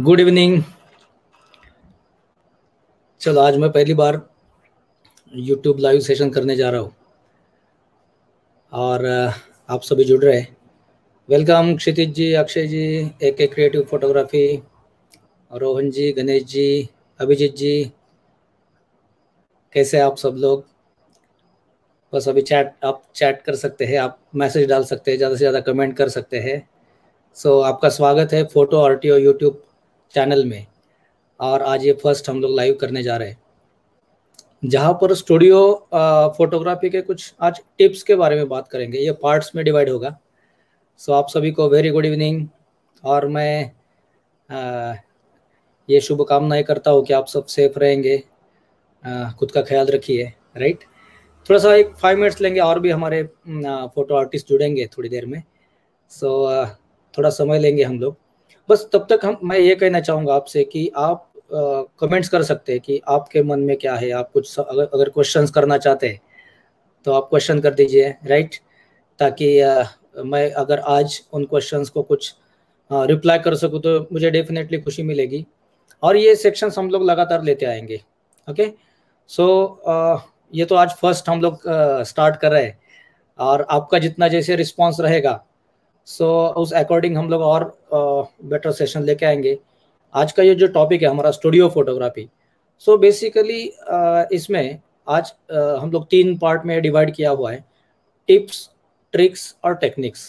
Good evening चलो आज मैं पहली बार यूट्यूब लाइव सेशन करने जा रहा हूँ। और आप सभी जुड़ रहे welcome Kshitij ji Akshay ji A K creative photography Rohan ji Ganesh ji Abhijeet ji. कैसे आप सब लोग? बस अभी चैट आप चैट कर सकते हैं आप मैसेज डाल सकते हैं ज़्यादा से ज़्यादा कमेंट कर सकते हैं। सो so, आपका स्वागत है photo R T YouTube channel में। और आज ये फ़र्स्ट हम लोग लाइव करने जा रहे हैं। जहाँ पर स्टूडियो फोटोग्राफी के कुछ आज टिप्स के बारे में बात करेंगे। ये पार्ट्स में डिवाइड होगा। सो आप सभी को वेरी गुड इवनिंग और मैं आ, ये शुभकामनाएँ करता हूँ कि आप सब सेफ़ रहेंगे। खुद का ख्याल रखिए राइट थोड़ा सा एक फाइव मिनट्स लेंगे और भी हमारे फ़ोटो आर्टिस्ट जुड़ेंगे थोड़ी देर में। सो so, थोड़ा समय लेंगे हम लोग। बस तब तक हम मैं ये कहना चाहूँगा आपसे कि आप कमेंट्स कर सकते हैं कि आपके मन में क्या है। आप कुछ अगर अगर क्वेश्चंस करना चाहते हैं तो आप क्वेश्चन कर दीजिए राइट ताकि आ, मैं अगर आज उन क्वेश्चंस को कुछ रिप्लाई कर सकूँ तो मुझे डेफिनेटली खुशी मिलेगी। और ये सेक्शंस हम लोग लगातार लेते आएँगे ओके सो so, ये तो आज फ़र्स्ट हम लोग स्टार्ट कर रहे हैं। और आपका जितना जैसे रिस्पॉन्स रहेगा सो so, उस अकॉर्डिंग हम लोग और बेटर सेशन लेके आएँगे। आज का ये जो टॉपिक है हमारा स्टूडियो फोटोग्राफी सो बेसिकली इसमें आज uh, हम लोग तीन पार्ट में डिवाइड किया हुआ है। टिप्स ट्रिक्स और टेक्निक्स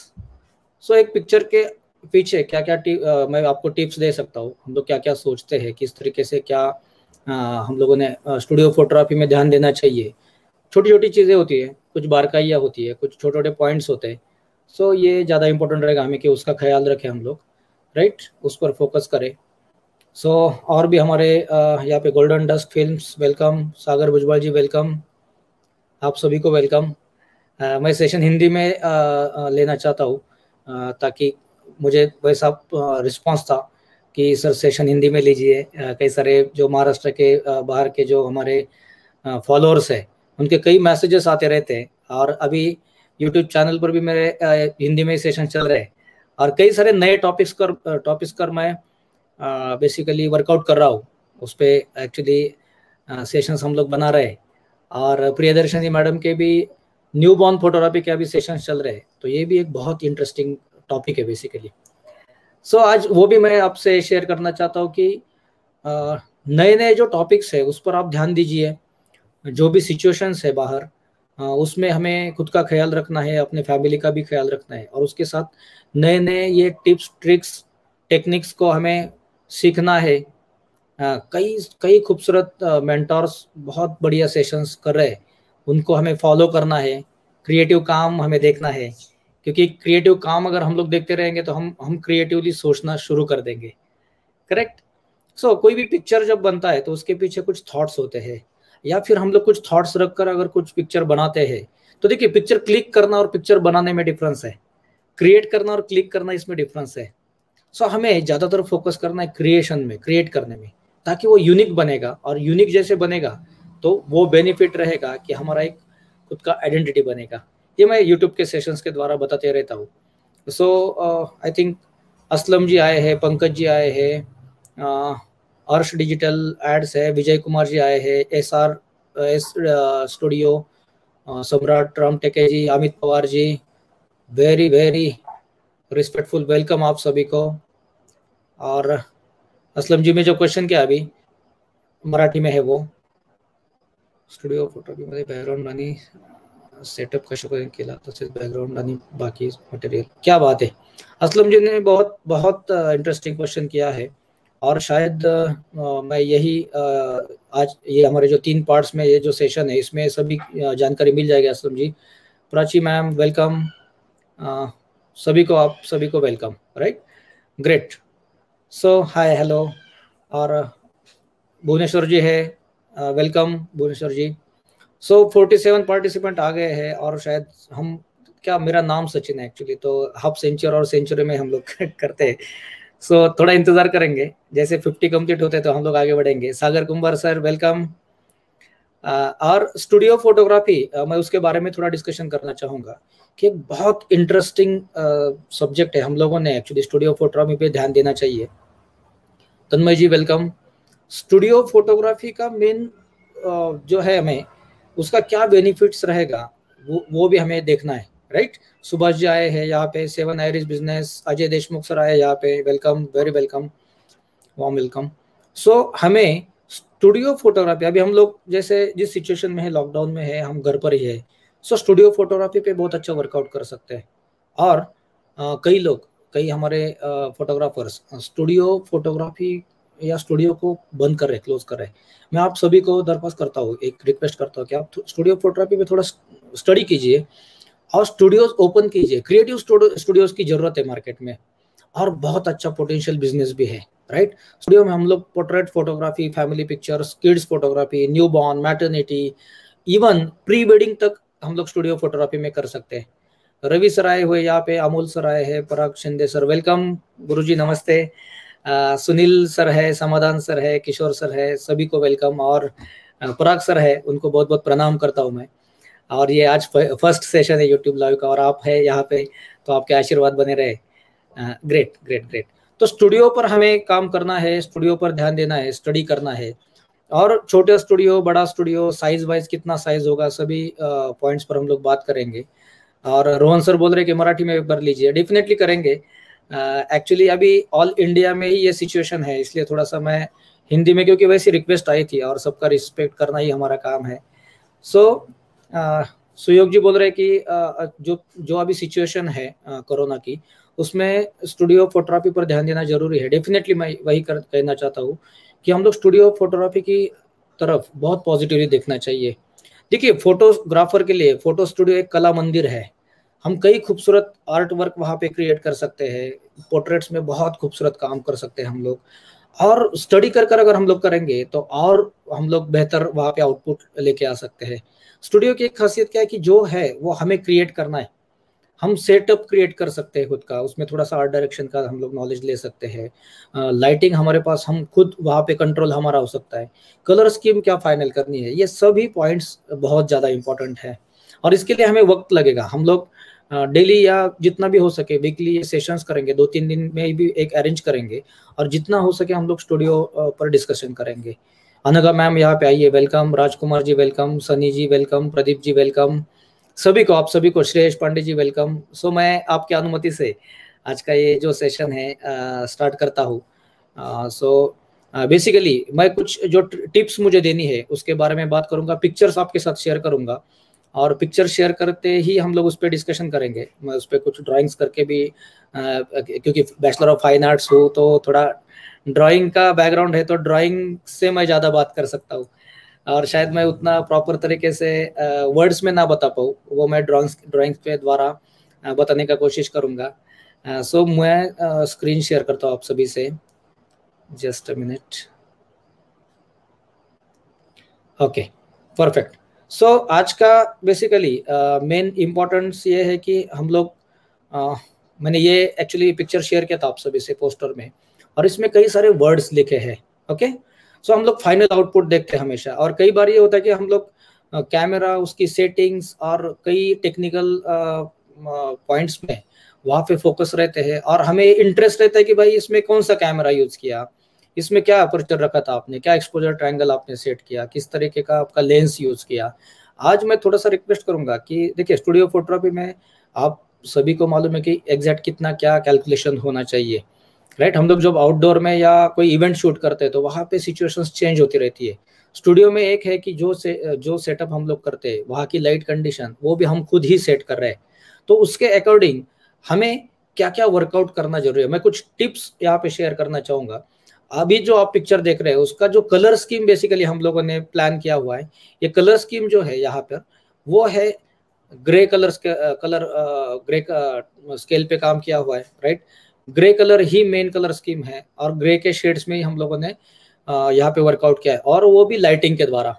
सो so, एक पिक्चर के पीछे क्या क्या uh, मैं आपको टिप्स दे सकता हूँ। हम लोग क्या क्या सोचते हैं किस तरीके से क्या uh, हम लोगों ने स्टूडियो फोटोग्राफी में ध्यान देना चाहिए। छोटी छोटी चीज़ें होती है कुछ बारकाइयाँ होती है कुछ छोटे छोटे पॉइंट्स होते हैं। सो so, ये ज़्यादा इंपॉर्टेंट रहेगा हमें कि उसका ख्याल रखें हम लोग राइट उस पर फोकस करें। सो so, और भी हमारे यहाँ पे golden dust films welcome Sagar Bhujbal ji welcome आप सभी को वेलकम मैं सेशन हिंदी में आ, आ, लेना चाहता हूँ ताकि मुझे वैसा रिस्पांस था कि सर सेशन हिंदी में लीजिए। कई सारे जो महाराष्ट्र के बाहर के जो हमारे फॉलोअर्स हैं उनके कई मैसेजेस आते रहते हैं। और अभी यूट्यूब चैनल पर भी मेरे हिंदी में सेशन चल रहे हैं। और कई सारे नए टॉपिक्स कर टॉपिक्स कर मैं बेसिकली वर्कआउट कर रहा हूँ। उस पर एक्चुअली सेशंस हम लोग बना रहे हैं। और प्रियदर्शनी मैडम के भी न्यू बॉर्न फोटोग्राफी के अभी सेशन चल रहे हैं। तो ये भी एक बहुत इंटरेस्टिंग टॉपिक है बेसिकली सो so, आज वो भी मैं आपसे शेयर करना चाहता हूँ कि नए नए जो टॉपिक्स है उस पर आप ध्यान दीजिए। जो भी सिचुएशंस है बाहर उसमें हमें खुद का ख्याल रखना है अपने फैमिली का भी ख्याल रखना है और उसके साथ नए नए ये टिप्स ट्रिक्स टेक्निक्स को हमें सीखना है। कई कई खूबसूरत मेंटर्स बहुत बढ़िया सेशंस कर रहे हैं। उनको हमें फॉलो करना है क्रिएटिव काम हमें देखना है। क्योंकि क्रिएटिव काम अगर हम लोग देखते रहेंगे तो हम हम क्रिएटिवली सोचना शुरू कर देंगे। करेक्ट सो so, कोई भी पिक्चर जब बनता है तो उसके पीछे कुछ थॉट्स होते हैं। या फिर हम लोग कुछ थॉट्स रखकर अगर कुछ पिक्चर बनाते हैं तो देखिए पिक्चर क्लिक करना और पिक्चर बनाने में डिफरेंस है। क्रिएट करना और क्लिक करना इसमें डिफरेंस है। सो so, हमें ज़्यादातर फोकस करना है क्रिएशन में क्रिएट करने में ताकि वो यूनिक बनेगा और यूनिक जैसे बनेगा तो वो बेनिफिट रहेगा कि हमारा एक खुद का आइडेंटिटी बनेगा। ये मैं यूट्यूब के सेशंस के द्वारा बताते रहता हूँ। सो आई थिंक असलम जी आए हैं पंकज जी आए हैं अर्श डिजिटल एड्स है, विजय कुमार जी आए हैं S R S studio Samrat Ram Teke ji, Amit Pawar ji very very respectful welcome आप सभी को। और असलम जी, में जो क्वेश्चन किया अभी? मराठी में है वो। स्टुडिओ फोटोग्राफीमध्ये बॅकग्राऊंड आणि सेटअप कशाप्रकारे केला तसेच बॅकग्राऊंड आणि बाकी मटेरियल क्या बात है। असलम जी ने बहुत बहुत इंटरेस्टिंग क्वेश्चन किया है। और शायद आ, मैं यही आ, आज ये हमारे जो तीन पार्ट्स में ये जो सेशन है इसमें सभी जानकारी मिल जाएगी असलम जी। प्राची मैम वेलकम सभी को आप सभी को welcome right great so hi hello और भुवनेश्वर जी है welcome Bhuvneshwar ji. So forty seven participant आ गए हैं और शायद हम क्या मेरा नाम सचिन है एक्चुअली तो हाफ़ सेंचुरी और सेंचुरी में हम लोग करते हैं। सो so, थोड़ा इंतज़ार करेंगे। जैसे 50 कंप्लीट होते तो हम लोग आगे बढ़ेंगे। सागर कुंबर सर वेलकम और स्टूडियो फोटोग्राफी मैं उसके बारे में थोड़ा डिस्कशन करना चाहूँगा कि एक बहुत इंटरेस्टिंग सब्जेक्ट है। हम लोगों ने एक्चुअली स्टूडियो फोटोग्राफी पे ध्यान देना चाहिए। Tanmay ji welcome studio photography का मेन जो है हमें उसका क्या बेनिफिट्स रहेगा वो वो भी हमें देखना है राइट सुभाष जी आए हैं यहाँ पे seven iris business Ajay Deshmukh sir आए यहाँ पे welcome very welcome warm welcome so हमें स्टूडियो फोटोग्राफी अभी हम लोग जैसे जिस सिचुएशन में है लॉकडाउन में है हम घर पर ही है सो स्टूडियो फोटोग्राफी पे बहुत अच्छा वर्कआउट कर सकते हैं। और आ, कई लोग कई हमारे फोटोग्राफर्स स्टूडियो फोटोग्राफी या स्टूडियो को बंद कर रहे क्लोज कर रहे मैं आप सभी को दरख्वास्त करता हूँ एक रिक्वेस्ट करता हूँ कि आप स्टूडियो फोटोग्राफी में थोड़ा स्टडी कीजिए। और स्टूडियोज ओपन कीजिए। क्रिएटिव स्टूडियोज की ज़रूरत है मार्केट में। और बहुत अच्छा पोटेंशियल बिज़नेस भी है राइट स्टूडियो में हम लोग portrait photography family pictures kids photography newborn maternity even pre wedding तक हम लोग स्टूडियो फोटोग्राफी में कर सकते हैं। रवि सर आए हुए यहाँ पे अमोल सर आए हैं पराग शिंदे सर वेलकम गुरुजी नमस्ते। आ, सुनील सर है समाधान सर है किशोर सर है सभी को वेलकम और पराग सर है उनको बहुत बहुत प्रणाम करता हूँ मैं। और ये आज फ़र्स्ट सेशन है यूट्यूब लाइव का और आप है यहाँ पे तो आपके आशीर्वाद बने रहे। ग्रेट ग्रेट ग्रेट तो स्टूडियो पर हमें काम करना है स्टूडियो पर ध्यान देना है स्टडी करना है। और छोटे स्टूडियो बड़ा स्टूडियो साइज़ वाइज कितना साइज़ होगा सभी पॉइंट्स पर हम लोग बात करेंगे। और रोहन सर बोल रहे कि मराठी में कर लीजिए। डेफिनेटली करेंगे। एक्चुअली uh, अभी ऑल इंडिया में ही ये सिचुएशन है इसलिए थोड़ा सा मैं हिंदी में क्योंकि वैसी रिक्वेस्ट आई थी और सबका रिस्पेक्ट करना ही हमारा काम है। सो so, सुयोग जी बोल रहे हैं कि जो जो अभी सिचुएशन है कोरोना की उसमें स्टूडियो फोटोग्राफी पर ध्यान देना ज़रूरी है। डेफिनेटली मैं वही कर, कहना चाहता हूँ कि हम लोग स्टूडियो फोटोग्राफी की तरफ़ बहुत पॉजिटिवली देखना चाहिए। देखिए फोटोग्राफर के लिए फ़ोटो स्टूडियो एक कला मंदिर है। हम कई खूबसूरत आर्ट वर्क वहाँ पे क्रिएट कर सकते हैं। पोर्ट्रेट्स में बहुत खूबसूरत काम कर सकते हैं हम लोग। और स्टडी कर कर अगर हम लोग करेंगे तो और हम लोग बेहतर वहाँ पे आउटपुट लेके आ सकते हैं। स्टूडियो की एक खासियत क्या है कि जो है, वो हमें क्रिएट करना है। हम सेटअप क्रिएट कर सकते हैं खुद का, उसमें थोड़ा सा आर्ट डायरेक्शन का हम लोग नॉलेज ले सकते हैं। लाइटिंग हमारे पास, हम खुद वहाँ पे कंट्रोल हमारा हो सकता है। कलर स्कीम क्या फाइनल करनी है? ये सभी पॉइंट्स बहुत ज़्यादा इंपॉर्टेंट है। और इसके लिए हमें वक्त लगेगा। हम लोग डेली या जितना भी हो सके वीकली ये सेशंस करेंगे। दो तीन दिन में भी एक अरेंज करेंगे। और जितना हो सके हम लोग स्टूडियो पर डिस्कशन करेंगे। अनगा मैम यहाँ पे आइए welcome Rajkumar ji welcome Sunny ji welcome Pradeep ji welcome सभी को आप सभी को Shreyas Pandey ji welcome so so, मैं आपकी अनुमति से आज का ये जो सेशन है आ, स्टार्ट करता हूँ। सो बेसिकली मैं कुछ जो टिप्स मुझे देनी है उसके बारे में बात करूँगा पिक्चर्स आपके साथ शेयर करूँगा। और पिक्चर शेयर करते ही हम लोग उस पर डिस्कशन करेंगे। मैं उस पर कुछ ड्राइंग्स करके भी आ, क्योंकि बैचलर ऑफ़ फाइन आर्ट्स हो तो थोड़ा ड्राइंग का बैकग्राउंड है तो ड्राइंग से मैं ज़्यादा बात कर सकता हूँ। और शायद मैं उतना प्रॉपर तरीके से वर्ड्स में ना बता पाऊँ वो मैं ड्राइंग्स ड्राइंग्स पे द्वारा बताने का कोशिश करूँगा। सो so, मैं स्क्रीन शेयर करता हूँ आप सभी से। Just a minute okay perfect so आज का बेसिकली मेन इम्पोर्टेंस ये है कि हम लोग uh, मैंने ये एक्चुअली पिक्चर शेयर किया था आप सभी से पोस्टर में। और इसमें कई सारे वर्ड्स लिखे हैं ओके सो हम लोग फाइनल आउटपुट देखते हैं हमेशा। और कई बार ये होता है कि हम लोग कैमरा उसकी सेटिंग्स और कई टेक्निकल पॉइंट्स में वहाँ पे फोकस रहते हैं। और हमें इंटरेस्ट रहता है कि भाई इसमें कौन सा कैमरा यूज़ किया? इसमें क्या अपर्चर रखा था आपने? क्या एक्सपोजर ट्रायंगल आपने सेट किया? किस तरीके का आपका लेंस यूज़ किया? आज मैं थोड़ा सा रिक्वेस्ट करूँगा कि, देखिए स्टूडियो फोटोग्राफी में, आप सभी को मालूम है कि एग्जैक्ट कितना क्या कैलकुलेशन होना चाहिए। राइट हम लोग जब आउटडोर में या कोई इवेंट शूट करते हैं तो वहाँ पे सिचुएशंस चेंज होती रहती है। स्टूडियो में एक है कि जो से, जो सेटअप हम लोग करते हैं, वहाँ की लाइट कंडीशन वो भी हम खुद ही सेट कर रहे हैं। तो उसके अकॉर्डिंग हमें क्या क्या वर्कआउट करना ज़रूरी है? मैं कुछ टिप्स यहाँ पे शेयर करना चाहूँगा। अभी जो आप पिक्चर देख रहे हैं, उसका जो कलर स्कीम बेसिकली हम लोगों ने प्लान किया हुआ है, ये कलर स्कीम जो है यहाँ पर, वो है grey colour colour grey scale पे काम किया हुआ है राइट ग्रे कलर ही मेन कलर स्कीम है और ग्रे के शेड्स में ही हम लोगों ने यहाँ पे वर्कआउट किया है और वो भी लाइटिंग के द्वारा।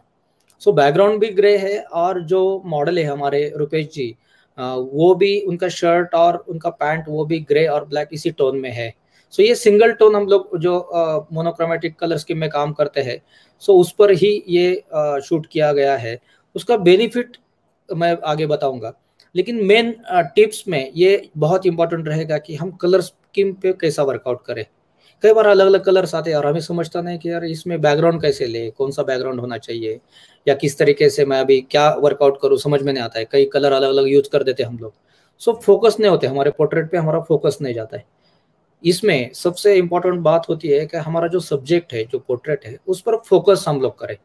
सो so, बैकग्राउंड भी ग्रे है और जो मॉडल है हमारे रुपेश जी वो भी उनका शर्ट और उनका पैंट वो भी ग्रे और ब्लैक इसी टोन में है। सो so, ये सिंगल टोन हम लोग जो मोनोक्रोमेटिक कलर स्कीम में काम करते हैं सो so, उस पर ही ये शूट किया गया है। उसका बेनिफिट मैं आगे बताऊँगा लेकिन मेन टिप्स में ये बहुत इंपॉर्टेंट रहेगा कि हम कलर स्कीम पे कैसा वर्कआउट करे? कई बार अलग अलग कलर्स आते हैं और हमें समझता नहीं कि यार इसमें बैकग्राउंड कैसे ले, कौन सा बैकग्राउंड होना चाहिए, या किस तरीके से मैं अभी क्या वर्कआउट करूँ, समझ में नहीं आता है। कई कलर अलग अलग यूज़ कर देते हम लोग। सो फोकस नहीं होते, हमारे पोर्ट्रेट पे हमारा फोकस नहीं जाता है। इसमें सबसे इंपॉर्टेंट बात होती है कि हमारा जो सब्जेक्ट है, जो पोर्ट्रेट है, उस पर फोकस हम लोग करें।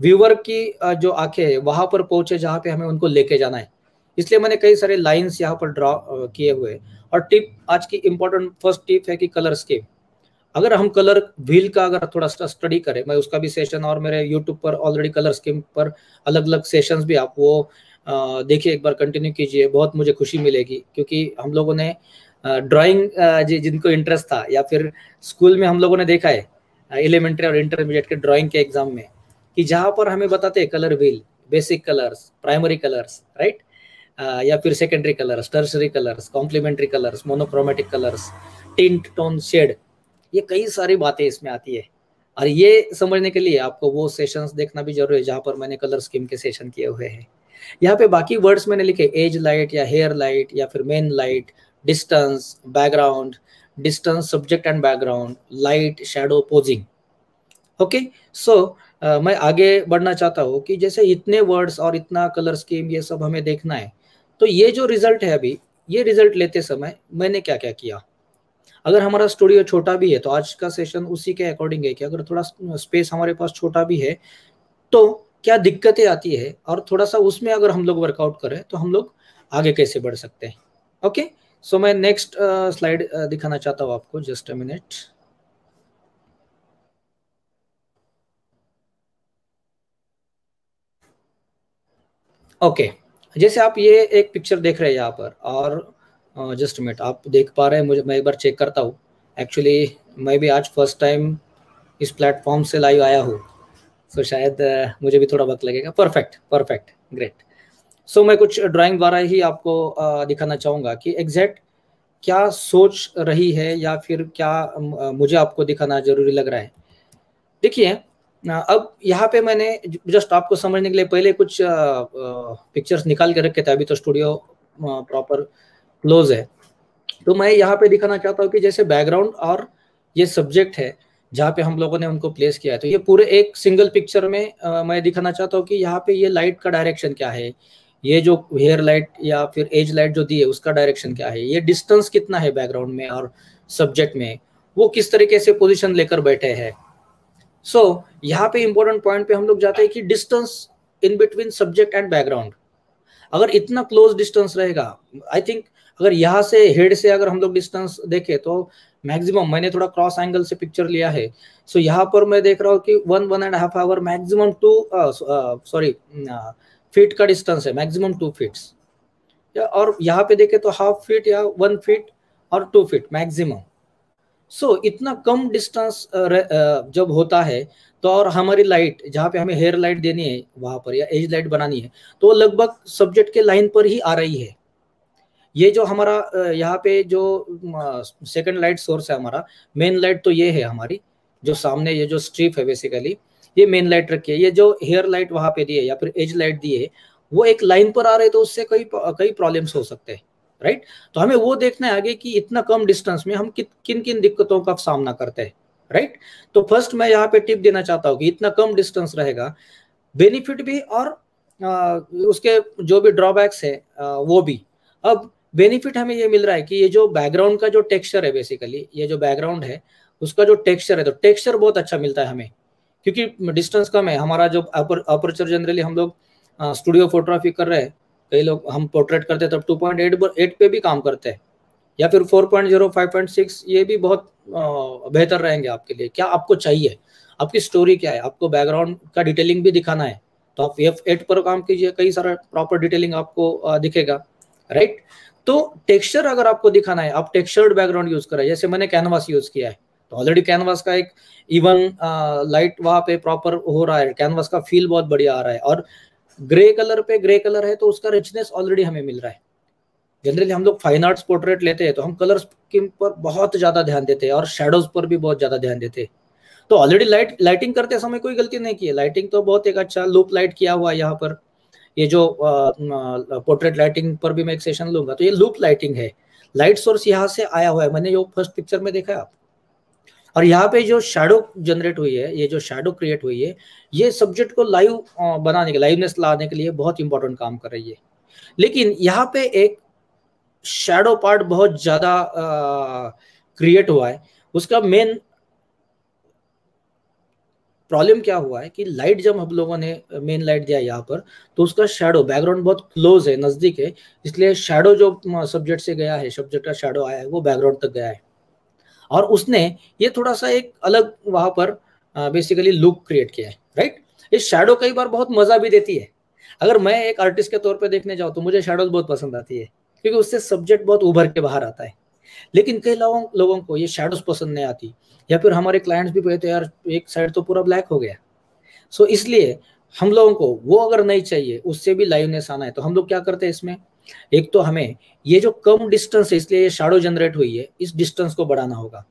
व्यूवर की जो आँखें है, वहाँ पर पहुँचे जहाँ पे हमें उनको लेके जाना है। इसलिए मैंने कई सारे लाइंस यहाँ पर ड्रॉ किए हुए। और टिप आज की इम्पोर्टेंट फ़र्स्ट टिप है कि कलर स्कीम अगर हम कलर व्हील का अगर थोड़ा सा स्टडी करें, मैं उसका भी सेशन और मेरे यूट्यूब पर ऑलरेडी कलर स्कीम पर अलग अलग सेशंस भी आप वो देखिए, एक बार कंटिन्यू कीजिए, बहुत मुझे खुशी मिलेगी। क्योंकि हम लोगों ने ड्राइंग जिनको इंटरेस्ट था, या फिर स्कूल में हम लोगों ने देखा है एलिमेंट्री और इंटरमीडिएट के ड्राइंग के एग्ज़ाम में, कि जहाँ पर हमें बताते हैं colour wheel basic colours primary colours right या फिर secondary colours tertiary colours complementary colours monochromatic colours tint tone shade ये कई सारी बातें इसमें आती है। और ये समझने के लिए आपको वो सेशंस देखना भी ज़रूरी है जहाँ पर मैंने कलर स्कीम के सेशन किए हुए हैं। यहाँ पे बाकी वर्ड्स मैंने लिखे एज लाइट या हेयर लाइट या फिर main light distance background distance subject and background light shadow posing okay so मैं आगे बढ़ना चाहता हूँ कि जैसे इतने वर्ड्स और इतना कलर स्कीम ये सब हमें देखना है तो ये जो रिज़ल्ट है अभी, ये रिज़ल्ट लेते समय मैंने क्या क्या? किया अगर हमारा स्टूडियो छोटा भी है तो आज का सेशन उसी के अकॉर्डिंग है कि अगर थोड़ा स्पेस हमारे पास छोटा भी है तो क्या दिक्कतें आती है और थोड़ा सा उसमें अगर हम लोग वर्कआउट करें तो हम लोग आगे कैसे बढ़ सकते हैं? ओके सो मैं नेक्स्ट स्लाइड दिखाना चाहता हूँ आपको जस्ट अ मिनट ओके जैसे आप ये एक पिक्चर देख रहे हैं यहाँ पर और जस्ट मिनट आप देख पा रहे हैं मुझे मैं एक बार चेक करता हूँ। एक्चुअली मैं भी आज फ़र्स्ट टाइम इस प्लेटफॉर्म से लाइव आया हूँ। सो so, शायद मुझे भी थोड़ा वक्त लगेगा। परफेक्ट परफेक्ट ग्रेट सो मैं कुछ ड्राइंग द्वारा ही आपको दिखाना चाहूँगा कि एग्जैक्ट क्या सोच रही है या फिर क्या मुझे आपको दिखाना ज़रूरी लग रहा है। देखिए अब यहाँ पे मैंने जस्ट आपको समझने के लिए पहले कुछ पिक्चर्स निकाल के रखे थे अभी तो स्टूडियो प्रॉपर क्लोज है। तो मैं यहाँ पे दिखाना चाहता हूँ कि जैसे बैकग्राउंड और ये सब्जेक्ट है जहाँ पे हम लोगों ने उनको प्लेस किया है तो ये पूरे एक सिंगल पिक्चर में आ, मैं दिखाना चाहता हूँ कि यहाँ पे ये लाइट का डायरेक्शन क्या है ये जो हेयर लाइट या फिर एज लाइट जो दी है उसका डायरेक्शन क्या है ये डिस्टेंस कितना है बैकग्राउंड में और सब्जेक्ट में वो किस तरीके से पोजिशन लेकर बैठे हैं। सो so, यहाँ पे इंपॉर्टेंट पॉइंट पे हम लोग जाते हैं कि distance in between subject and background अगर इतना क्लोज डिस्टेंस रहेगा आई थिंक अगर यहाँ से हेड से अगर हम लोग डिस्टेंस देखें तो मैक्सिमम मैंने थोड़ा क्रॉस एंगल से पिक्चर लिया है। सो so, यहाँ पर मैं देख रहा हूँ कि one one and half hour maximum two sorry feet का डिस्टेंस है मैक्सिमम टू फीट्स और यहाँ पे देखे तो हाफ़ फीट या वन फीट और two feet maximum so so, इतना कम डिस्टेंस जब होता है तो और हमारी लाइट जहाँ पे हमें हेयर लाइट देनी है वहाँ पर या एज लाइट बनानी है तो लगभग सब्जेक्ट के लाइन पर ही आ रही है। ये जो हमारा यहाँ पे जो सेकंड लाइट सोर्स है हमारा मेन लाइट तो ये है हमारी जो सामने ये जो स्ट्रिप है बेसिकली ये मेन लाइट रखी है। ये जो हेयर लाइट वहाँ पे दी है या फिर एज लाइट दी है वो एक लाइन पर आ रहे तो उससे कई कई प्रॉब्लम्स हो सकते हैं। राइट तो हमें वो देखना है आगे कि इतना कम डिस्टेंस में हम किन किन दिक्कतों का सामना करते हैं राइट तो फ़र्स्ट मैं यहाँ पे टिप देना चाहता हूँ कि इतना कम डिस्टेंस रहेगा बेनिफिट भी और आ, उसके जो भी ड्रॉबैक्स है आ, वो भी। अब बेनिफिट हमें ये मिल रहा है कि ये जो बैकग्राउंड का जो टेक्सचर है बेसिकली ये जो बैकग्राउंड है उसका जो टेक्सचर है तो टेक्सचर बहुत अच्छा मिलता है हमें। क्योंकि डिस्टेंस कम है हमारा जो अपर अपर्चर जनरली हम लोग स्टूडियो फोटोग्राफी कर रहे हैं कई लोग हम पोर्ट्रेट करते हैं, तब टू पॉइंट एट एट पे भी काम करते हैं। या फिर four point zero five point six ये भी बहुत बेहतर रहेंगे आपके लिए। क्या आपको चाहिए? आपकी स्टोरी क्या है? आपको बैकग्राउंड का डिटेलिंग भी दिखाना है। तो आप एफ़ एट पर काम कीजिए, कई सारा प्रॉपर डिटेलिंग आपको दिखेगा। राइट तो टेक्सचर अगर आपको दिखाना है, आप टेक्सचर्ड बैकग्राउंड यूज़ करें। जैसे मैंने कैनवास यूज़ किया है। तो ऑलरेडी कैनवास का एक इवन लाइट वहाँ पे प्रॉपर हो रहा है। कैनवास का फील बहुत बढ़िया आ रहा है। और ग्रे कलर पे ग्रे कलर है तो उसका रिचनेस ऑलरेडी हमें मिल रहा है। जनरली हम लोग फाइन आर्ट्स पोर्ट्रेट लेते हैं तो हम कलर स्कीम पर बहुत ज़्यादा ध्यान देते हैं और शेडोज पर भी बहुत ज़्यादा ध्यान देते हैं। तो ऑलरेडी लाइट लाइटिंग करते समय कोई गलती नहीं की है। लाइटिंग तो बहुत एक अच्छा लूप लाइट किया हुआ है यहाँ पर। ये जो पोर्ट्रेट लाइटिंग पर भी मैं एक सेशन लूँगा तो ये लूप लाइटिंग है। लाइट सोर्स यहाँ से आया हुआ है। मैंने जो फ़र्स्ट पिक्चर में देखा है आप? और यहाँ पे जो शेडो जनरेट हुई है, ये जो शेडो क्रिएट हुई है, ये सब्जेक्ट को लाइव बनाने के लाइवनेस लाने के लिए बहुत इंपॉर्टेंट काम कर रही है। लेकिन यहाँ पे एक शेडो पार्ट बहुत ज़्यादा क्रिएट हुआ है। उसका मेन प्रॉब्लम क्या हुआ है कि लाइट जब हम लोगों ने मेन लाइट दिया यहाँ पर तो उसका शेडो बैकग्राउंड बहुत क्लोज है, नज़दीक है। इसलिए शेडो जो सब्जेक्ट से गया है सब्जेक्ट का शेडो आया है, वो बैकग्राउंड तक गया है। और उसने ये थोड़ा सा एक अलग वहाँ पर बेसिकली लुक क्रिएट किया है राइट इस शेडो कई बार बहुत मज़ा भी देती है। अगर मैं एक आर्टिस्ट के तौर पर देखने जाऊँ तो मुझे शेडोज बहुत पसंद आती है क्योंकि उससे सब्जेक्ट बहुत उभर के बाहर आता है। लेकिन कई लोगों लोगों को ये शेडोज पसंद नहीं आती या फिर हमारे क्लाइंट्स भी कहते यार एक साइड तो पूरा ब्लैक हो गया। सो so, इसलिए हम लोगों को वो अगर नहीं चाहिए उससे भी लाइवनेस आना है। तो हम लोग क्या करते हैं इसमें? एक तो हमें ये जो कम डिस्टेंस है, इसलिए ये शेडो जनरेट हुई है, इस डिस्टेंस को बढ़ाना होगा।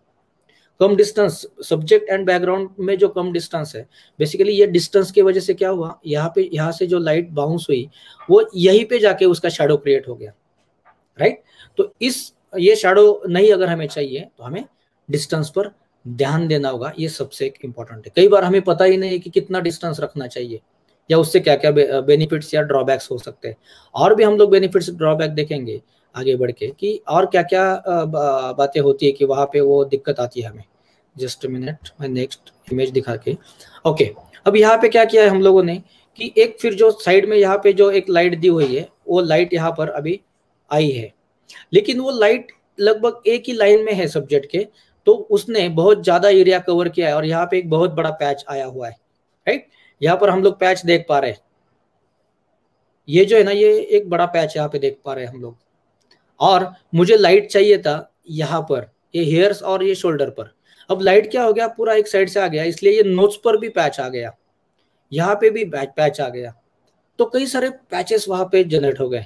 कम डिस्टेंस सब्जेक्ट एंड बैकग्राउंड में जो कम डिस्टेंस है बेसिकली ये डिस्टेंस की वजह से क्या हुआ? यहाँ पे, यहाँ से जो लाइट बाउंस हुई, वो यहीं पे जाके उसका शेडो क्रिएट हो गया राइट तो इस, ये शेडो नहीं अगर हमें चाहिए तो हमें डिस्टेंस पर ध्यान देना होगा, ये सबसे इंपॉर्टेंट है। कई बार हमें पता ही नहीं है कि कितना डिस्टेंस रखना चाहिए। या उससे क्या क्या बेनिफिट्स या ड्रॉबैक्स हो सकते हैं। और भी हम लोग बेनिफिट्स ड्रॉबैक देखेंगे आगे बढ़ के कि और क्या क्या बातें होती है कि वहाँ पे वो दिक्कत आती है हमें। जस्ट मिनट मैं नेक्स्ट इमेज दिखा के। ओके अब यहाँ पे क्या किया है हम लोगों ने कि एक फिर जो साइड में यहाँ पे जो एक लाइट दी हुई है, वो लाइट यहाँ पर अभी आई है। लेकिन वो लाइट लगभग एक ही लाइन में है सब्जेक्ट के तो उसने बहुत ज़्यादा एरिया कवर किया है और यहाँ पे एक बहुत बड़ा पैच आया हुआ है। राइट यहाँ पर हम लोग पैच देख पा रहे हैं। ये जो है ना, ये एक बड़ा पैच यहाँ पे देख पा रहे हैं हम लोग। और मुझे लाइट चाहिए था यहाँ पर, ये हेयर्स और ये शोल्डर पर। अब लाइट क्या हो गया? पूरा एक साइड से आ गया, इसलिए ये नोट्स पर भी पैच आ गया। यहाँ पे भी पैच आ गया। तो कई सारे पैचेस वहाँ पे जनरेट हो गए।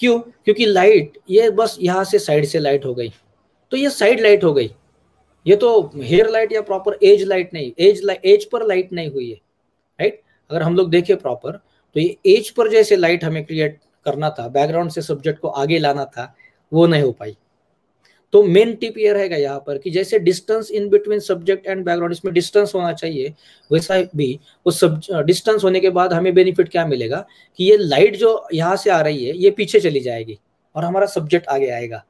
क्यों? क्योंकि लाइट ये बस यहाँ से साइड से लाइट हो गई। तो ये साइड लाइट हो गई। ये तो हेयर लाइट या प्रॉपर एज लाइट नहीं एज एज पर लाइट नहीं हुई है। राइट अगर हम लोग देखें प्रॉपर तो ये एज पर जैसे लाइट हमें क्रिएट करना था बैकग्राउंड से सब्जेक्ट को आगे लाना था, वो नहीं हो पाई। तो मेन टिप ये रहेगा यहाँ पर कि जैसे distance in between subject and background इसमें डिस्टेंस होना चाहिए, वैसा भी वो सब डिस्टेंस होने के बाद हमें बेनिफिट क्या मिलेगा कि ये लाइट जो यहाँ से आ रही है, ये पीछे चली जाएगी और हमारा सब्जेक्ट आगे आएगा